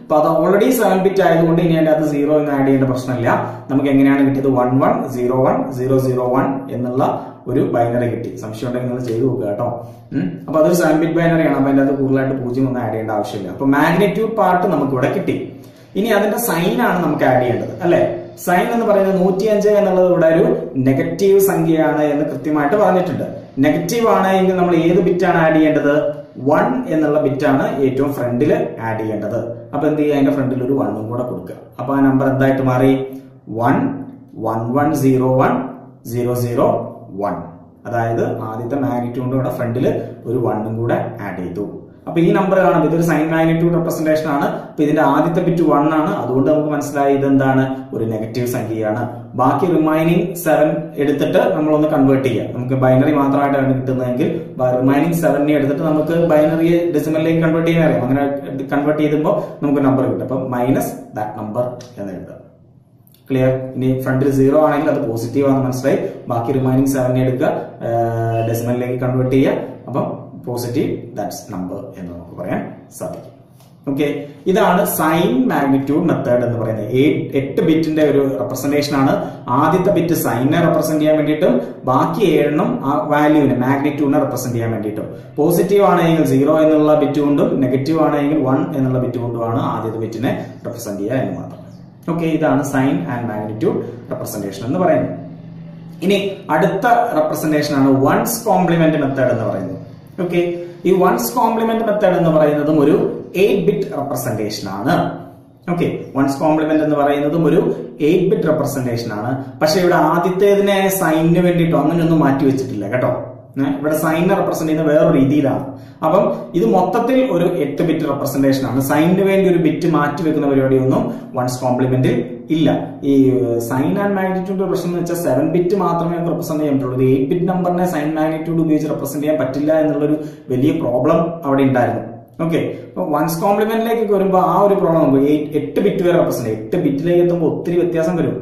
അപ്പൊ അത് ഓൾറെഡി സെവൻ ബിറ്റ് ആയതുകൊണ്ട് ഇനി അതിന്റെ സീറോ എന്ന് ആഡ് ചെയ്യേണ്ട പ്രശ്നമില്ല. നമുക്ക് എങ്ങനെയാണ് കിട്ടിയത്? One one zero one zero zero one എന്നുള്ള ഒരു ബൈനറി കിട്ടി. സംശയം ഉണ്ടെങ്കിൽ നിങ്ങൾ ചെയ്തു നോക്കുക കേട്ടോ. അപ്പൊ അതൊരു സെവൻ ബിറ്റ് ബൈനറിയാണ് അപ്പൊ അതിന്റെ അകത്ത് കൂടുതലായിട്ട് പൂജ്യം ഒന്നും ആഡ് ചെയ്യേണ്ട ആവശ്യമില്ല. അപ്പൊ മാഗ്നിറ്റ്യൂഡ് പാർട്ട് നമുക്ക് ഇവിടെ കിട്ടി. ഇനി അതിന്റെ സൈൻ ആണ് നമുക്ക് ആഡ് ചെയ്യേണ്ടത്. അല്ലെ? സൈൻ എന്ന് പറയുന്നത് നൂറ്റിയഞ്ച് എന്നുള്ളത് ഇവിടെ ഒരു നെഗറ്റീവ് സംഖ്യയാണ് എന്ന് കൃത്യമായിട്ട് പറഞ്ഞിട്ടുണ്ട്. നെഗറ്റീവ് ആണ് എങ്കിൽ നമ്മൾ ഏത് ബിറ്റാണ് ആഡ് ചെയ്യേണ്ടത്? വൺ എന്നുള്ള ബിറ്റാണ് ഏറ്റവും ഫ്രണ്ടിൽ ആഡ് ചെയ്യേണ്ടത്. അപ്പൊ എന്ത് ചെയ്യുക? അതിന്റെ ഫ്രണ്ടിൽ ഒരു വണ്ണും കൂടെ കൊടുക്കുക. അപ്പൊ ആ നമ്പർ എന്തായിട്ട് മാറി? One one one zero one zero zero one അതായത് ആദ്യത്തെ മാഗ്നിറ്റ്യൂഡിന്റെ ഫ്രണ്ടിൽ ഒരു വണ്ണും കൂടെ ആഡ് ചെയ്തു. അപ്പൊ ഈ നമ്പർ കാണാം ഇതൊരു സൈൻ മാഗ്നിറ്റ്യൂഡ് റെപ്രസെന്റേഷൻ ആണ്. അപ്പൊ ഇതിന്റെ ആദ്യത്തെ ബിറ്റ് വൺ ആണ്. അതുകൊണ്ട് നമുക്ക് മനസ്സിലായി ഇതെന്താണ്? ഒരു നെഗറ്റീവ് സംഖ്യയാണ്. ബാക്കി റിമൈനിങ് സെവൻ എടുത്തിട്ട് നമ്മളൊന്ന് കൺവേർട്ട് ചെയ്യാം. നമുക്ക് ബൈനറി മാത്രമായിട്ടാണ് കിട്ടുന്നതെങ്കിൽ റിമൈനിങ് സെവനെ എടുത്തിട്ട് നമുക്ക് ബൈനറിയെ ഡെസിമലിലേക്ക് കൺവേർട്ട് ചെയ്യാൻ അറിയാം. അങ്ങനെ കൺവേർട്ട് ചെയ്യുമ്പോൾ നമുക്ക് നമ്പർ കിട്ടും. അപ്പൊ മൈനസ് ദാറ്റ് നമ്പർ എന്ന് എഴുതാം. ക്ലിയർ ഇനി ഫ്രണ്ടിൽ സീറോ ആണെങ്കിൽ അത് പോസിറ്റീവ് ആണെന്ന് മനസ്സിലായി. ബാക്കി റിമൈനിങ് സെവനെ എടുക്കുക. ഡെസിമലിലേക്ക് കൺവേർട്ട് ചെയ്യുക. പോസിറ്റീവ് ദാറ്റ്സ് നമ്പർ എന്ന് നമുക്ക് പറയാൻ സാധിക്കും. ഓക്കെ ഇതാണ് സൈൻ മാഗ്നിറ്റ്യൂഡ് മെത്തേഡ് എന്ന് പറയുന്നത്. എട്ട് ബിറ്റിന്റെ ഒരു റെപ്രസെന്റേഷൻ ആണ്. ആദ്യത്തെ ബിറ്റ് സൈനെ റെപ്രസെന്റ് ചെയ്യാൻ വേണ്ടിയിട്ടും ബാക്കി ഏഴെണ്ണം ആ വാല്യൂവിനെ മാഗ്നിറ്റ്യൂഡിനെ റെപ്രസെന്റ് ചെയ്യാൻ വേണ്ടിയിട്ടും. പോസിറ്റീവ് ആണെങ്കിൽ സീറോ എന്നുള്ള ബിറ്റ് കൊണ്ടും നെഗറ്റീവ് ആണെങ്കിൽ വൺ എന്നുള്ള ബിറ്റ് കൊണ്ടുമാണ് ആദ്യത്തെ ബിറ്റിനെ റെപ്രസെന്റ് ചെയ്യുക എന്ന് മാത്രം. ഓക്കെ ഇതാണ് സൈൻ ആൻഡ് മാഗ്നിറ്റ്യൂഡ് റെപ്രസെന്റേഷൻ എന്ന് പറയുന്നത്. ഇനി അടുത്ത റെപ്രസെന്റേഷൻ ആണ് വൺസ് കോംപ്ലിമെന്റ് മെത്തേഡ് എന്ന് പറയുന്നത്. ഓക്കെ ഈ വൺസ് കോംപ്ലിമെന്റ് മെത്തേഡ് എന്ന് പറയുന്നതും ഒരു എയ്റ്റ് ബിറ്റ് റെപ്രസെന്റേഷൻ ആണ്. ഓക്കെ വൺസ് കോംപ്ലിമെന്റ് എന്ന് പറയുന്നതും ഒരു എയ്റ്റ് ബിറ്റ് റെപ്രസെന്റേഷൻ ആണ്. പക്ഷെ ഇവിടെ ആദ്യത്തേതിനെ സൈനിന് വേണ്ടിയിട്ടോ അങ്ങനെയൊന്നും മാറ്റി വെച്ചിട്ടില്ല കേട്ടോ? ഇവിടെ സൈനിനെ റെപ്രസെന്റ് ചെയ്യുന്ന വേറൊരു രീതിയിലാണ് അപ്പം ഇത് മൊത്തത്തിൽ ഒരു എട്ട് ബിറ്റ് റെപ്രസെന്റേഷൻ ആണ്. സൈനിന് വേണ്ടി ഒരു ബിറ്റ് മാറ്റി വെക്കുന്ന പരിപാടിയൊന്നും വൺസ് കോംപ്ലിമെന്റ് ഇല്ല. ഈ സൈൻ ആൻഡ് മാഗ്നിറ്റ്യൂഡ് പ്രശ്നം എന്ന് വെച്ചാൽ സെവൻ ബിറ്റ് മാത്രമേ നമുക്ക് റെപ്രസെന്റ് ചെയ്യാൻ പറ്റുള്ളൂ. എയ്റ്റ് ബിറ്റ് നമ്പറിനെ സൈൻ മാഗ്നിറ്റ്യൂഡ് ഉപയോഗിച്ച് റെപ്രസെന്റ് ചെയ്യാൻ പറ്റില്ല എന്നുള്ളൊരു വലിയ പ്രോബ്ലം അവിടെ ഉണ്ടായിരുന്നു. ഓക്കെ വൺസ് കോംപ്ലിമെന്റിലേക്ക് വരുമ്പോൾ ആ ഒരു പ്രോബ്ലം നമുക്ക് എട്ട് ബിറ്റ് വരെ റെപ്രസെന്റ് എട്ട് ബിറ്റിലേക്ക് എത്തുമ്പോൾ ഒത്തിരി വ്യത്യാസം വരും.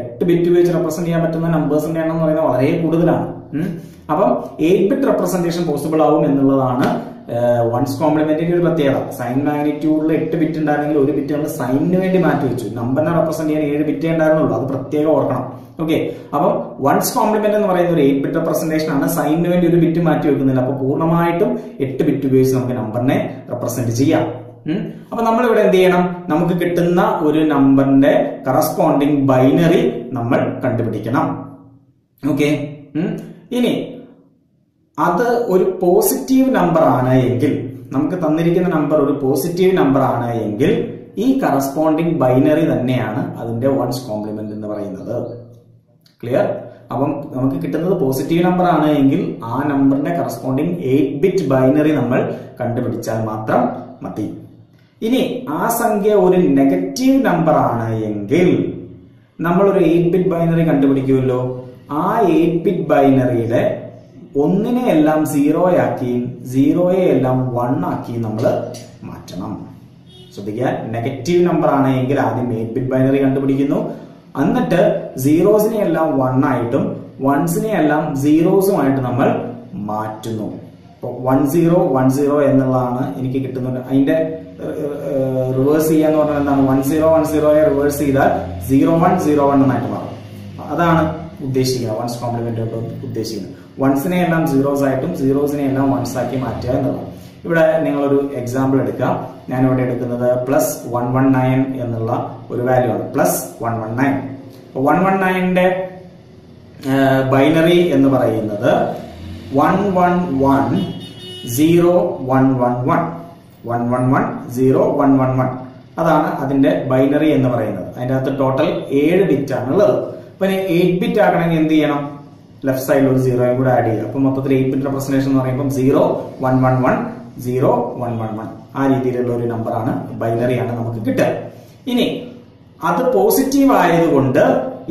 എട്ട് ബിറ്റ് ഉപയോഗിച്ച് റെപ്രസെന്റ് ചെയ്യാൻ പറ്റുന്ന നമ്പേഴ്സിന്റെ എണ്ണം എന്ന് പറയുന്നത് വളരെ കൂടുതലാണ്. അപ്പം എയ്റ്റ് ബിറ്റ് റെപ്രസെന്റേഷൻ പോസിബിൾ ആവും എന്നുള്ളതാണ് വൺസ് കോംപ്ലിമെന്റിന്റെ ഒരു പ്രത്യേകത. സൈൻ മാഗ്നിറ്റ്യൂഡിൽ എട്ട് ബിറ്റ് ഉണ്ടായിരുന്നെങ്കിൽ ഒരു ബിറ്റ് നമ്മൾ സൈനിന് വേണ്ടി മാറ്റി വെച്ചു. നമ്പറിനെ റെപ്രസെന്റ് ചെയ്യാൻ ഏഴ് ബിറ്റേ ഉണ്ടായിരുന്നുള്ളൂ. അത് പ്രത്യേകം ഓർക്കണം. ഓക്കെ അപ്പം വൺസ് കോംപ്ലിമെന്റ് എന്ന് പറയുന്ന ഒരു എയ്റ്റ് ബിറ്റ് റെപ്രസെന്റേഷൻ ആണ് സൈനിന് വേണ്ടി ഒരു ബിറ്റ് മാറ്റി വെക്കുന്നില്ല അപ്പൊ പൂർണമായിട്ടും എട്ട് ബിറ്റ് ഉപയോഗിച്ച് നമുക്ക് നമ്പറിനെ റെപ്രസെന്റ് ചെയ്യാം. അപ്പൊ നമ്മൾ ഇവിടെ എന്ത് ചെയ്യണം? നമുക്ക് കിട്ടുന്ന ഒരു നമ്പറിന്റെ കറസ്പോണ്ടിങ് ബൈനറി നമ്മൾ കണ്ടുപിടിക്കണം. ഓക്കെ ഇനി അത് ഒരു പോസിറ്റീവ് നമ്പർ ആണ് എങ്കിൽ നമുക്ക് തന്നിരിക്കുന്ന നമ്പർ ഒരു പോസിറ്റീവ് നമ്പർ ആണ് എങ്കിൽ ഈ കറസ്പോണ്ടിങ് ബൈനറി തന്നെയാണ് അതിന്റെ വൺസ് കോംപ്ലിമെന്റ് എന്ന് പറയുന്നത്. ക്ലിയർ അപ്പം നമുക്ക് കിട്ടുന്നത് പോസിറ്റീവ് നമ്പർ ആണ് എങ്കിൽ ആ നമ്പറിന്റെ കറസ്പോണ്ടിങ് എയ്റ്റ് ബിറ്റ് ബൈനറി നമ്മൾ കണ്ടുപിടിച്ചാൽ മാത്രം മതി. ഇനി ആ സംഖ്യ ഒരു നെഗറ്റീവ് നമ്പർ ആണ് എങ്കിൽ നമ്മൾ ഒരു എയ്റ്റ് ബിറ്റ് ബൈനറി കണ്ടുപിടിക്കുമല്ലോ. ആ എയ്റ്റ് ബിറ്റ് ബൈനറിയുടെ ഒന്നിനെ എല്ലാം സീറോ ആക്കിയും സീറോയെ എല്ലാം വൺ ആക്കിയും നമ്മൾ മാറ്റണം. ശ്രദ്ധിക്കുക നെഗറ്റീവ് നമ്പർ ആണ് എങ്കിൽ ആദ്യം എയ്റ്റ് ബിറ്റ് ബൈനറി കണ്ടുപിടിക്കുന്നു. എന്നിട്ട് സീറോസിനെ എല്ലാം വൺ ആയിട്ടും വൺസിനെ എല്ലാം സീറോസുമായിട്ട് നമ്മൾ മാറ്റുന്നു. ഇപ്പോൾ വൺ സീറോ വൺ സീറോ എന്നുള്ളതാണ് എനിക്ക് കിട്ടുന്നുണ്ട് അതിന്റെ റിവേഴ്സ് ചെയ്യാന്ന് പറഞ്ഞാൽ എന്താണ്? വൺ സീറോ വൺ സീറോയെ റിവേഴ്സ് ചെയ്താൽ സീറോ വൺ സീറോ വൺ എന്നായിട്ട് മാറും. അതാണ് ഉദ്ദേശിക്കുന്നത് വൺസ് കോംപ്ലിമെന്റ് ഉദ്ദേശിക്കുന്നത്. വൺസിനെ എല്ലാം സീറോസ് ആയിട്ടും സീറോസിനെ എല്ലാം വൺസ് ആക്കി മാറ്റുക എന്നുള്ളതാണ്. ഇവിടെ നിങ്ങളൊരു എക്സാമ്പിൾ എടുക്കാം. ഞാൻ ഇവിടെ എടുക്കുന്നത് പ്ലസ് വൺ വൺ നയൻ എന്നുള്ള ഒരു വാല്യൂ ആണ്. Plus one one nine one one നയന്റെ binary എന്ന് പറയുന്നത് one one one zero one one one one one one zero one one one അതാണ് അതിന്റെ ബൈനറി എന്ന് പറയുന്നത്. അതിന്റെ അകത്ത് ടോട്ടൽ ഏഴ് ബിറ്റ് ആണ് ഉള്ളത് അപ്പൊ എയ്റ്റ് ബിറ്റ് ആക്കണമെങ്കിൽ എന്ത് ചെയ്യണം? ലെഫ്റ്റ് സൈഡിൽ ഒരു സീറോയും കൂടെ ആഡ് ചെയ്യുക. അപ്പൊ മൊത്തത്തിൽ എയ്റ്റ് ബിറ്റ് റെപ്രസെന്റേഷൻ എന്ന് പറയുമ്പോൾ zero one one one zero one one one ആ രീതിയിലുള്ള ഒരു നമ്പറാണ് ബൈനറിയാണ് നമുക്ക് കിട്ടുക. ഇനി അത് പോസിറ്റീവ് ആയതുകൊണ്ട്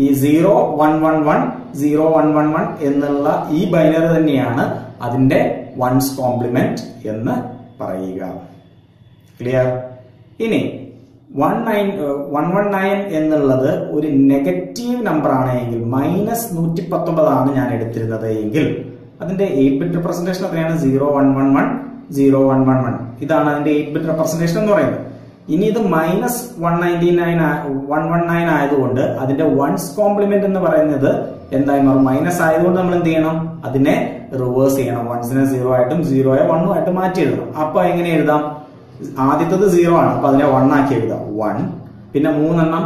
ഈ zero one one one zero one one one എന്നുള്ള ഈ ബൈനറി തന്നെയാണ് അതിന്റെ വൺസ് കോംപ്ലിമെന്റ് എന്ന് പറയുക. ക്ലിയർ ഇനി one nine one one nine എന്നുള്ളത് ഒരു നെഗറ്റീവ് നമ്പർ ആണ് എങ്കിൽ മൈനസ് നൂറ്റി പത്തൊമ്പതാണ് ഞാൻ എടുത്തിരുന്നത് എങ്കിൽ അതിന്റെ എയ്റ്റ് ബിറ്റ് റെപ്രസെന്റേഷൻ എത്രയാണ്? Zero one one one zero one one one ഇതാണ് അതിന്റെ എയ്റ്റ് ബിറ്റ് റെപ്രസെന്റേഷൻ എന്ന് പറയുന്നത്. ഇനി ഇത് minus one ninety nine one one nine ആയതുകൊണ്ട് അതിന്റെ വൺസ് കോംപ്ലിമെന്റ് എന്ന് പറയുന്നത് എന്തായി മാറും? മൈനസ് ആയതുകൊണ്ട് നമ്മൾ എന്ത് ചെയ്യണം? അതിനെ റിവേഴ്സ് ചെയ്യണം. വൺസിനെ സീറോ ആയിട്ടും സീറോയെ വണ്ണും ആയിട്ട് മാറ്റി എഴുതണം. അപ്പൊ എങ്ങനെ എഴുതാം? ആദ്യത്തത് സീറോ ആണ്. അപ്പൊ അതിനെ വൺ ആക്കി എഴുതാം. വൺ പിന്നെ മൂന്നെണ്ണം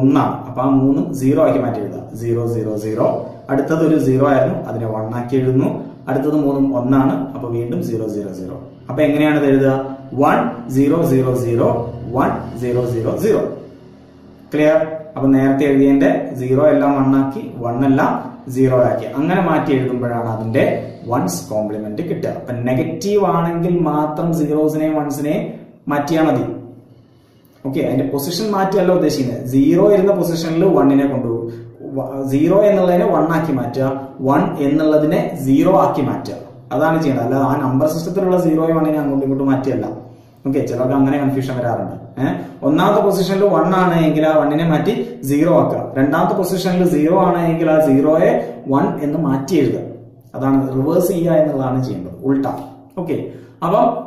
ഒന്നാണ്. അപ്പൊ ആ മൂന്ന് സീറോ ആക്കി മാറ്റി എഴുതാം. സീറോ സീറോ സീറോ അടുത്തത് ഒരു സീറോ ആയിരുന്നു. അതിനെ വൺ ആക്കി എഴുതുന്നു. അടുത്തത് മൂന്നും ഒന്നാണ്. അപ്പൊ വീണ്ടും സീറോ സീറോ സീറോ അപ്പൊ എങ്ങനെയാണ് ഇത് എഴുതുക? One zero zero zero one zero zero zero clear അപ്പൊ നേരത്തെ എഴുതിയതിന്റെ സീറോ എല്ലാം വണ്ണാക്കി വൺ എല്ലാം സീറോ ആക്കി. അങ്ങനെ മാറ്റി എഴുതുമ്പോഴാണ് അതിന്റെ വൺസ് കോംപ്ലിമെന്റ് കിട്ടുക. അപ്പൊ നെഗറ്റീവ് ആണെങ്കിൽ മാത്രം സീറോസിനെയും വൺസിനെയും മാറ്റിയാൽ മതി. ഓക്കെ അതിന്റെ പൊസിഷൻ മാറ്റിയല്ല ഉദ്ദേശിക്കുന്നത്. സീറോ ഇരുന്ന പൊസിഷനിൽ വണ്ണിനെ കൊണ്ടുപോകും. സീറോ എന്നുള്ളതിനെ വൺ ആക്കി മാറ്റുക. വൺ എന്നുള്ളതിനെ സീറോ ആക്കി മാറ്റുക. അതാണ് ചെയ്യുന്നത് അല്ലാതെ ആ നമ്പർ സിസ്റ്റത്തിലുള്ള സീറോയും വണ്ണിനെ അങ്ങോട്ടും ഇങ്ങോട്ടും മാറ്റിയല്ല. ഓക്കെ ചിലർക്ക് അങ്ങനെ കൺഫ്യൂഷൻ വരാറുണ്ട്. ഏഹ് ഒന്നാമത്തെ പൊസിഷനിൽ വൺ ആണ് എങ്കിൽ ആ വണ്ണിനെ മാറ്റി സീറോ ആക്കുക. രണ്ടാമത്തെ പൊസിഷനിൽ സീറോ ആണ് എങ്കിൽ ആ സീറോയെ വൺ എന്ന് മാറ്റി എഴുതുക. അതാണ് റിവേഴ്സ് ചെയ്യുക എന്നുള്ളതാണ് ചെയ്യേണ്ടത്. ഉൾട്ട. ഓക്കെ അപ്പം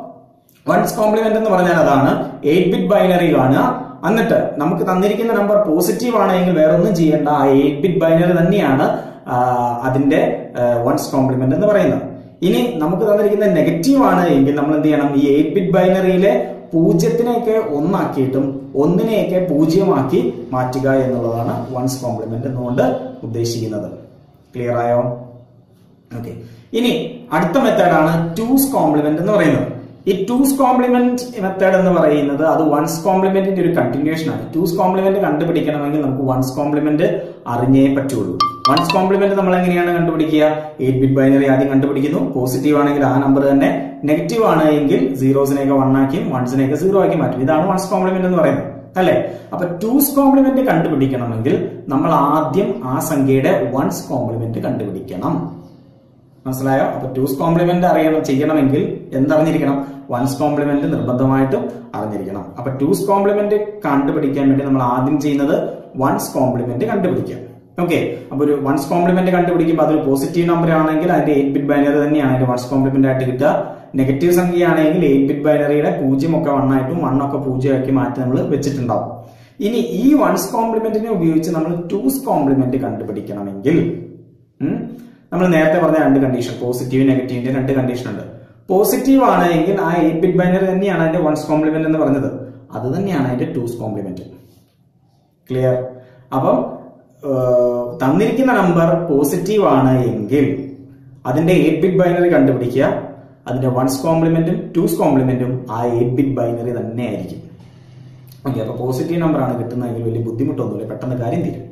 വൺസ് കോംപ്ലിമെന്റ് എന്ന് പറഞ്ഞാൽ അതാണ്. എയ്റ്റ് ബിറ്റ് ബൈനറി കാണുക എന്നിട്ട് നമുക്ക് തന്നിരിക്കുന്ന നമ്പർ പോസിറ്റീവ് ആണെങ്കിൽ വേറെ ഒന്നും ചെയ്യേണ്ട. ആ എയ്റ്റ് ബിറ്റ് ബൈനറി തന്നെയാണ് അതിന്റെ വൺസ് കോംപ്ലിമെന്റ് എന്ന് പറയുന്നത്. ഇനി നമുക്ക് തന്നിരിക്കുന്ന നെഗറ്റീവ് ആണ് എങ്കിൽ നമ്മൾ എന്ത് ചെയ്യണം? ഈ എയ്റ്റ് ബിറ്റ് ബൈനറിയിലെ പൂജ്യത്തിനെയൊക്കെ ഒന്നാക്കിയിട്ടും ഒന്നിനെയൊക്കെ പൂജ്യമാക്കി മാറ്റുക എന്നുള്ളതാണ് വൺസ് കോംപ്ലിമെന്റ് എന്നുകൊണ്ട് ഉദ്ദേശിക്കുന്നത്. ക്ലിയർ ആയോ? ഓക്കെ ഇനി അടുത്ത മെത്തേഡാണ് ടൂസ് കോംപ്ലിമെന്റ് എന്ന് പറയുന്നത്. ഈ ടൂസ് കോംപ്ലിമെന്റ് മെത്തേഡ് എന്ന് പറയുന്നത് അത് വൺസ് കോംപ്ലിമെന്റിന്റെ ഒരു കണ്ടിന്യൂഷൻ ആണ്. ടൂസ് കോംപ്ലിമെന്റ് കണ്ടുപിടിക്കണമെങ്കിൽ നമുക്ക് വൺസ് കോംപ്ലിമെന്റ് അറിഞ്ഞേ പറ്റുള്ളൂ. വൺസ് കോംപ്ലിമെന്റ് നമ്മൾ എങ്ങനെയാണ് കണ്ടുപിടിക്കുക? എയ്റ്റ് ബിറ്റ് ബൈനറി ആദ്യം കണ്ടുപിടിക്കുന്നു. പോസിറ്റീവ് ആണെങ്കിൽ ആ നമ്പർ തന്നെ. നെഗറ്റീവ് ആണ് എങ്കിൽ സീറോസിനെയൊക്കെ വൺ ആക്കിയും വൺസിനെയൊക്കെ സീറോ ആക്കി മാറ്റും. ഇതാണ് വൺസ് കോംപ്ലിമെന്റ് എന്ന് പറയുന്നത്. അല്ലെ? അപ്പൊ ടൂസ് കോംപ്ലിമെന്റ് കണ്ടുപിടിക്കണമെങ്കിൽ നമ്മൾ ആദ്യം ആ സംഖ്യയുടെ വൺസ് കോംപ്ലിമെന്റ് കണ്ടുപിടിക്കണം. മനസ്സിലായോ? അപ്പൊ ടൂസ് കോംപ്ലിമെന്റ് അറിയണം ചെയ്യണമെങ്കിൽ എന്തറിഞ്ഞിരിക്കണം? വൺസ് കോംപ്ലിമെന്റ് നിർബന്ധമായിട്ടും അറിഞ്ഞിരിക്കണം. അപ്പൊ ടൂസ് കോംപ്ലിമെന്റ് കണ്ടുപിടിക്കാൻ വേണ്ടി നമ്മൾ ആദ്യം ചെയ്യുന്നത് വൺസ് കോംപ്ലിമെന്റ് കണ്ടുപിടിക്കാം ഓക്കെ അപ്പൊ ഒരു വൺസ് കോംപ്ലിമെന്റ് കണ്ടുപിടിക്കുമ്പോൾ അതൊരു പോസിറ്റീവ് നമ്പർ ആണെങ്കിൽ അതിന്റെ എയ്റ്റ് ബിറ്റ് ബൈനറി തന്നെയാണ്. അതിന്റെ വൺസ് കോംപ്ലിമെന്റ് ആയിട്ട് കിട്ടുക. നെഗറ്റീവ് സംഖ്യയാണെങ്കിൽ എയ്റ്റ് ബിറ്റ് ബൈനറിയുടെ പൂജ്യം ഒക്കെ വൺ ആയിട്ടും വൺ ഒക്കെ പൂജ്യമാക്കി മാറ്റി നമ്മൾ വെച്ചിട്ടുണ്ടാവും. ഇനി ഈ വൺസ് കോംപ്ലിമെന്റിനെ ഉപയോഗിച്ച് നമ്മൾ ടൂസ് കോംപ്ലിമെന്റ് കണ്ടുപിടിക്കണമെങ്കിൽ നമ്മൾ നേരത്തെ പറഞ്ഞ രണ്ട് കണ്ടീഷൻ പോസിറ്റീവ് നെഗറ്റീവിന്റെ രണ്ട് കണ്ടീഷൻ ഉണ്ട്. പോസിറ്റീവ് ആണ് എങ്കിൽ ആ എയ്റ്റ് ബിറ്റ് ബൈനറി തന്നെയാണ് അതിന്റെ വൺസ് കോംപ്ലിമെന്റ് എന്ന് പറഞ്ഞത്. അത് തന്നെയാണ് അതിന്റെ ടൂസ് കോംപ്ലിമെന്റ് ക്ലിയർ അപ്പം തന്നിരിക്കുന്ന നമ്പർ പോസിറ്റീവ് ആണ് എങ്കിൽ അതിന്റെ എയ്റ്റ് ബിറ്റ് ബൈനറി കണ്ടുപിടിക്കുക. അതിന്റെ വൺസ് കോംപ്ലിമെന്റും ടൂസ് കോംപ്ലിമെന്റും ആ എയ്റ്റ് ബിറ്റ് ബൈനറി തന്നെ ആയിരിക്കും. ഓക്കെ അപ്പൊ പോസിറ്റീവ് നമ്പർ ആണ് കിട്ടുന്നതെങ്കിൽ വലിയ ബുദ്ധിമുട്ടൊന്നുമില്ല. പെട്ടെന്ന് കാര്യം തീരും.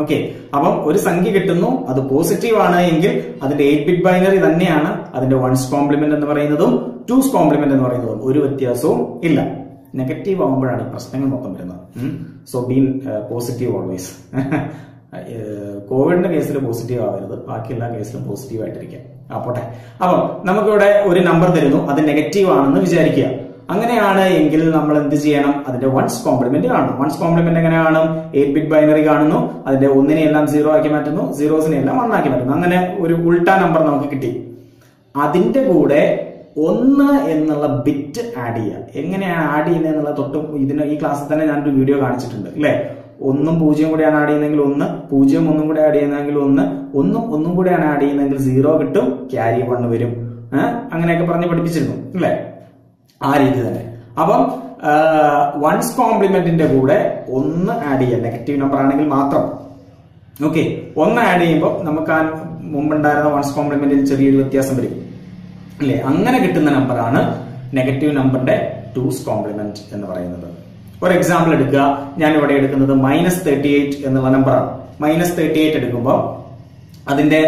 ഓക്കെ അപ്പം ഒരു സംഖ്യ കിട്ടുന്നു അത് പോസിറ്റീവ് ആണ് എങ്കിൽ അതിന്റെ എയ്റ്റ് ബിറ്റ് ബൈനറി തന്നെയാണ് അതിന്റെ വൺസ് കോംപ്ലിമെന്റ് എന്ന് പറയുന്നതും ടൂസ് കോംപ്ലിമെന്റ് എന്ന് പറയുന്നതും ഒരു വ്യത്യാസവും ഇല്ല. നെഗറ്റീവ് ആകുമ്പോഴാണ് ഈ പ്രശ്നങ്ങൾ മൊത്തം വരുന്നത്. സോ ബീൻ പോസിറ്റീവ് ഓൾവേസ് കോവിഡിന്റെ കേസിൽ പോസിറ്റീവ് ആവരുത്. ബാക്കി എല്ലാ കേസിലും പോസിറ്റീവ് ആയിട്ടിരിക്കാം ആ പോട്ടെ. അപ്പം നമുക്കിവിടെ ഒരു നമ്പർ തരുന്നു. അത് നെഗറ്റീവ് ആണെന്ന് വിചാരിക്കുക. അങ്ങനെയാണ് എങ്കിൽ നമ്മൾ എന്ത് ചെയ്യണം? അതിന്റെ വൺസ് കോംപ്ലിമെന്റ് കാണണം വൺസ് കോംപ്ലിമെന്റ് എങ്ങനെയാണ് എയ്റ്റ് ബിറ്റ് ബൈനറി കാണുന്നു. അതിന്റെ ഒന്നിനെ എല്ലാം സീറോ ആക്കി മാറ്റുന്നു. സീറോസിനെ എല്ലാം വൺ ആക്കി മാറ്റുന്നു. അങ്ങനെ ഒരു ഉൾട്ട നമ്പർ നമുക്ക് കിട്ടി. അതിന്റെ കൂടെ ഒന്ന് എന്നുള്ള ബിറ്റ് ആഡ് ചെയ്യുക. എങ്ങനെയാണ് ആഡ് ചെയ്യുന്നത് എന്നുള്ള തൊട്ടും ഇതിന് ഈ ക്ലാസ്സിൽ തന്നെ ഞാനൊരു വീഡിയോ കാണിച്ചിട്ടുണ്ട് അല്ലെ? ഒന്നും പൂജ്യം കൂടെയാണ് ആഡ് ചെയ്യുന്നതെങ്കിൽ ഒന്ന് പൂജ്യം ഒന്നും കൂടെ ആഡ് ചെയ്യുന്നതെങ്കിൽ ഒന്ന് ഒന്നും ഒന്നും കൂടെയാണ് ആഡ് ചെയ്യുന്നതെങ്കിൽ സീറോ കിട്ടും ക്യാരി വൺ വരും. അങ്ങനെയൊക്കെ പറഞ്ഞ് പഠിപ്പിച്ചിരുന്നു അല്ലേ? ആ രീതി തന്നെ. അപ്പം വൺസ് കോംപ്ലിമെന്റിന്റെ കൂടെ ഒന്ന് ആഡ് ചെയ്യാം. നെഗറ്റീവ് നമ്പർ ആണെങ്കിൽ മാത്രം. ഓക്കെ ഒന്ന് ആഡ് ചെയ്യുമ്പോൾ നമുക്ക് ആ മുമ്പുണ്ടായിരുന്ന വൺസ് കോംപ്ലിമെന്റിൽ ചെറിയൊരു വ്യത്യാസം വരും. അല്ലേ? അങ്ങനെ കിട്ടുന്ന നമ്പറാണ് നെഗറ്റീവ് നമ്പറിന്റെ ടൂസ് കോംപ്ലിമെന്റ് എന്ന് പറയുന്നത്. ഒരു എക്സാമ്പിൾ എടുക്കുക. ഞാൻ ഇവിടെ എടുക്കുന്നത് മൈനസ് തേർട്ടി എയ്റ്റ് എന്നുള്ള നമ്പറാണ് മൈനസ് തേർട്ടി എയ്റ്റ് എടുക്കുമ്പോൾ അതിന്റെ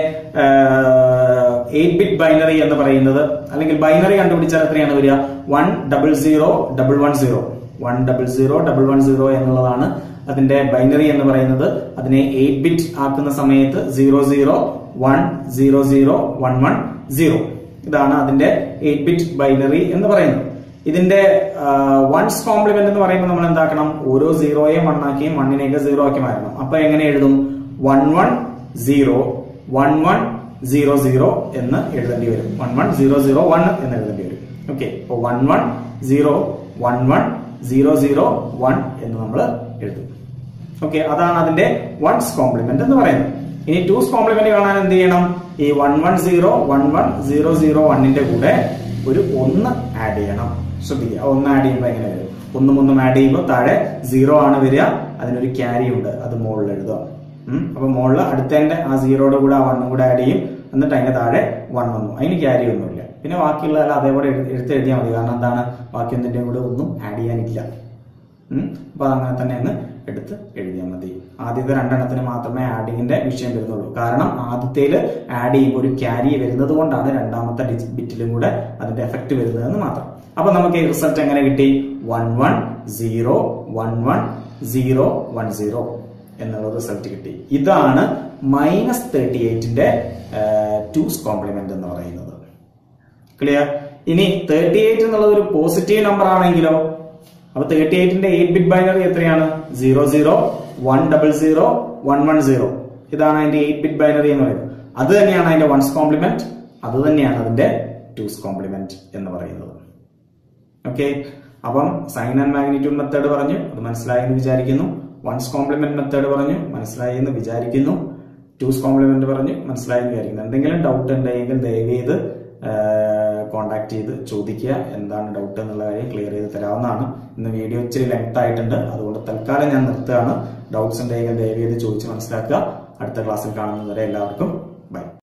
എയ്റ്റ് ബിറ്റ് ബൈനറി എന്ന് പറയുന്നത് അല്ലെങ്കിൽ ബൈനറി കണ്ടുപിടിച്ചാൽ എത്രയാണ് വരിക? One double zero double one zero one double zero double one zero എന്നുള്ളതാണ് അതിന്റെ ബൈനറി എന്ന് പറയുന്നത്. അതിനെ എയ്റ്റ് ബിറ്റ് ആക്കുന്ന സമയത്ത് zero zero one zero zero one one zero ഇതാണ് അതിന്റെ എയ്റ്റ് ബിറ്റ് ബൈനറി എന്ന് പറയുന്നത്. ഇതിന്റെ വൺസ് കോംപ്ലിമെന്റ് എന്ന് പറയുമ്പോൾ നമ്മൾ എന്താക്കണം? ഓരോ സീറോയെ വൺ ആക്കിയും വണ്ണിനെയൊക്കെ സീറോ ആക്കി മാറ്റണം. അപ്പൊ എങ്ങനെ എഴുതും? One one zero one one zero zero എന്ന് എഴുതേണ്ടി വരും. One one zero zero one എന്ന് എഴുതേണ്ടി വരും. ഓക്കെ അപ്പോൾ one one zero one one zero zero one എന്ന് നമ്മൾ എഴുതും. ഓക്കെ അതാണ് അതിന്റെ വൺസ് കോംപ്ലിമെന്റ് എന്ന് പറയുന്നത്. ഇനി ടൂസ് കോംപ്ലിമെന്റ് കാണാൻ എന്ത് ചെയ്യണം? ഈ one one zero one one zero zero വണ്ണിന്റെ കൂടെ ഒരു ഒന്ന് ആഡ് ചെയ്യണം. ശ്രദ്ധിക്കുക. ഒന്ന് ആഡ് ചെയ്യുമ്പോൾ എങ്ങനെ വരും? ഒന്നും ഒന്നും ആഡ് ചെയ്യുമ്പോൾ താഴെ സീറോ ആണ് വരിക. അതിനൊരു ക്യാരി ഉണ്ട്. അത് മുകളിൽ എഴുതുക. അപ്പൊ മുകളിൽ അടുത്തതിന്റെ ആ സീറോയുടെ കൂടെ ആ വണ്ണും കൂടെ ആഡ് ചെയ്യും. എന്നിട്ട് അതിന്റെ താഴെ വൺ വന്നു. അതിന് ക്യാരി ഒന്നുമില്ല. പിന്നെ ബാക്കിയുള്ളതെല്ലാം അതേപോലെ എടുത്ത് എഴുതിയാൽ മതി. കാരണം എന്താണ്? ബാക്കി ഒന്നിന്റെ കൂടെ ഒന്നും ആഡ് ചെയ്യാനില്ല. ഉം. അപ്പൊ അങ്ങനെ തന്നെ ഒന്ന് എടുത്ത് എഴുതിയാൽ മതി. ആദ്യത്തെ രണ്ടെണ്ണത്തിന് മാത്രമേ ആഡിങ്ങിന്റെ വിഷയം വരുന്നുള്ളൂ. കാരണം ആദ്യത്തേൽ ആഡ് ചെയ്യുമ്പോൾ ഒരു ക്യാരി വരുന്നത് കൊണ്ടാണ് രണ്ടാമത്തെ ബിറ്റിലും കൂടെ അതിന്റെ എഫക്ട് വരുന്നതെന്ന് മാത്രം. അപ്പൊ നമുക്ക് റിസൾട്ട് എങ്ങനെ കിട്ടി? One one zero one one zero one zero എന്നുള്ള റിസൾട്ട് കിട്ടി. ഇതാണ് മൈനസ് തേർട്ടി എയ്റ്റിന്റെ ടൂസ് കോംപ്ലിമെന്റ് എന്ന് പറയുന്നത്. ക്ലിയർ ഇനി തേർട്ടി എയ്റ്റ് എന്നുള്ളത് ഒരു പോസിറ്റീവ് നമ്പർ ആണെങ്കിലോ? അപ്പൊ തേർട്ടി എയ്റ്റിന്റെ എയ്റ്റ് ബിറ്റ് ബൈനറി എത്രയാണ്? Zero zero one double zero one one zero ഇതാണ് അതിന്റെ എയ്റ്റ് ബിറ്റ് ബൈനറി എന്ന് പറയുന്നത്. അത് തന്നെയാണ് അതിന്റെ വൺസ് കോംപ്ലിമെന്റ് അത് തന്നെയാണ് അതിന്റെ ടൂസ് കോംപ്ലിമെന്റ് എന്ന് പറയുന്നത്. ഓക്കെ അപ്പം സൈൻ ആൻഡ് മാഗ്നിറ്റ്യൂഡ് മെത്തേഡ് പറഞ്ഞു അത് മനസ്സിലായെന്ന് വിചാരിക്കുന്നു. വൺസ് കോംപ്ലിമെന്റ് മെത്തേഡ് പറഞ്ഞു മനസ്സിലായി എന്ന് വിചാരിക്കുന്നു. ടൂസ് കോംപ്ലിമെന്റ് പറഞ്ഞു മനസ്സിലായി എന്ന് വിചാരിക്കുന്നു. എന്തെങ്കിലും ഡൗട്ട് ഉണ്ടെങ്കിൽ ദയവ് ചെയ്ത് കോണ്ടാക്ട് ചെയ്ത് ചോദിക്കുക. എന്താണ് ഡൗട്ട് എന്നുള്ള കാര്യം ക്ലിയർ ചെയ്ത് തരാവുന്നതാണ്. ഇന്ന് വീഡിയോ ഇച്ചിരി ലെങ്ത് ആയിട്ടുണ്ട്. അതുകൊണ്ട് തൽക്കാലം ഞാൻ നിർത്തുകയാണ്. ഡൗട്ട്സ് ഉണ്ടെങ്കിൽ ദയവ് ചെയ്ത് ചോദിച്ച് മനസ്സിലാക്കുക. അടുത്ത ക്ലാസ്സിൽ കാണുന്നതുവരെ എല്ലാവർക്കും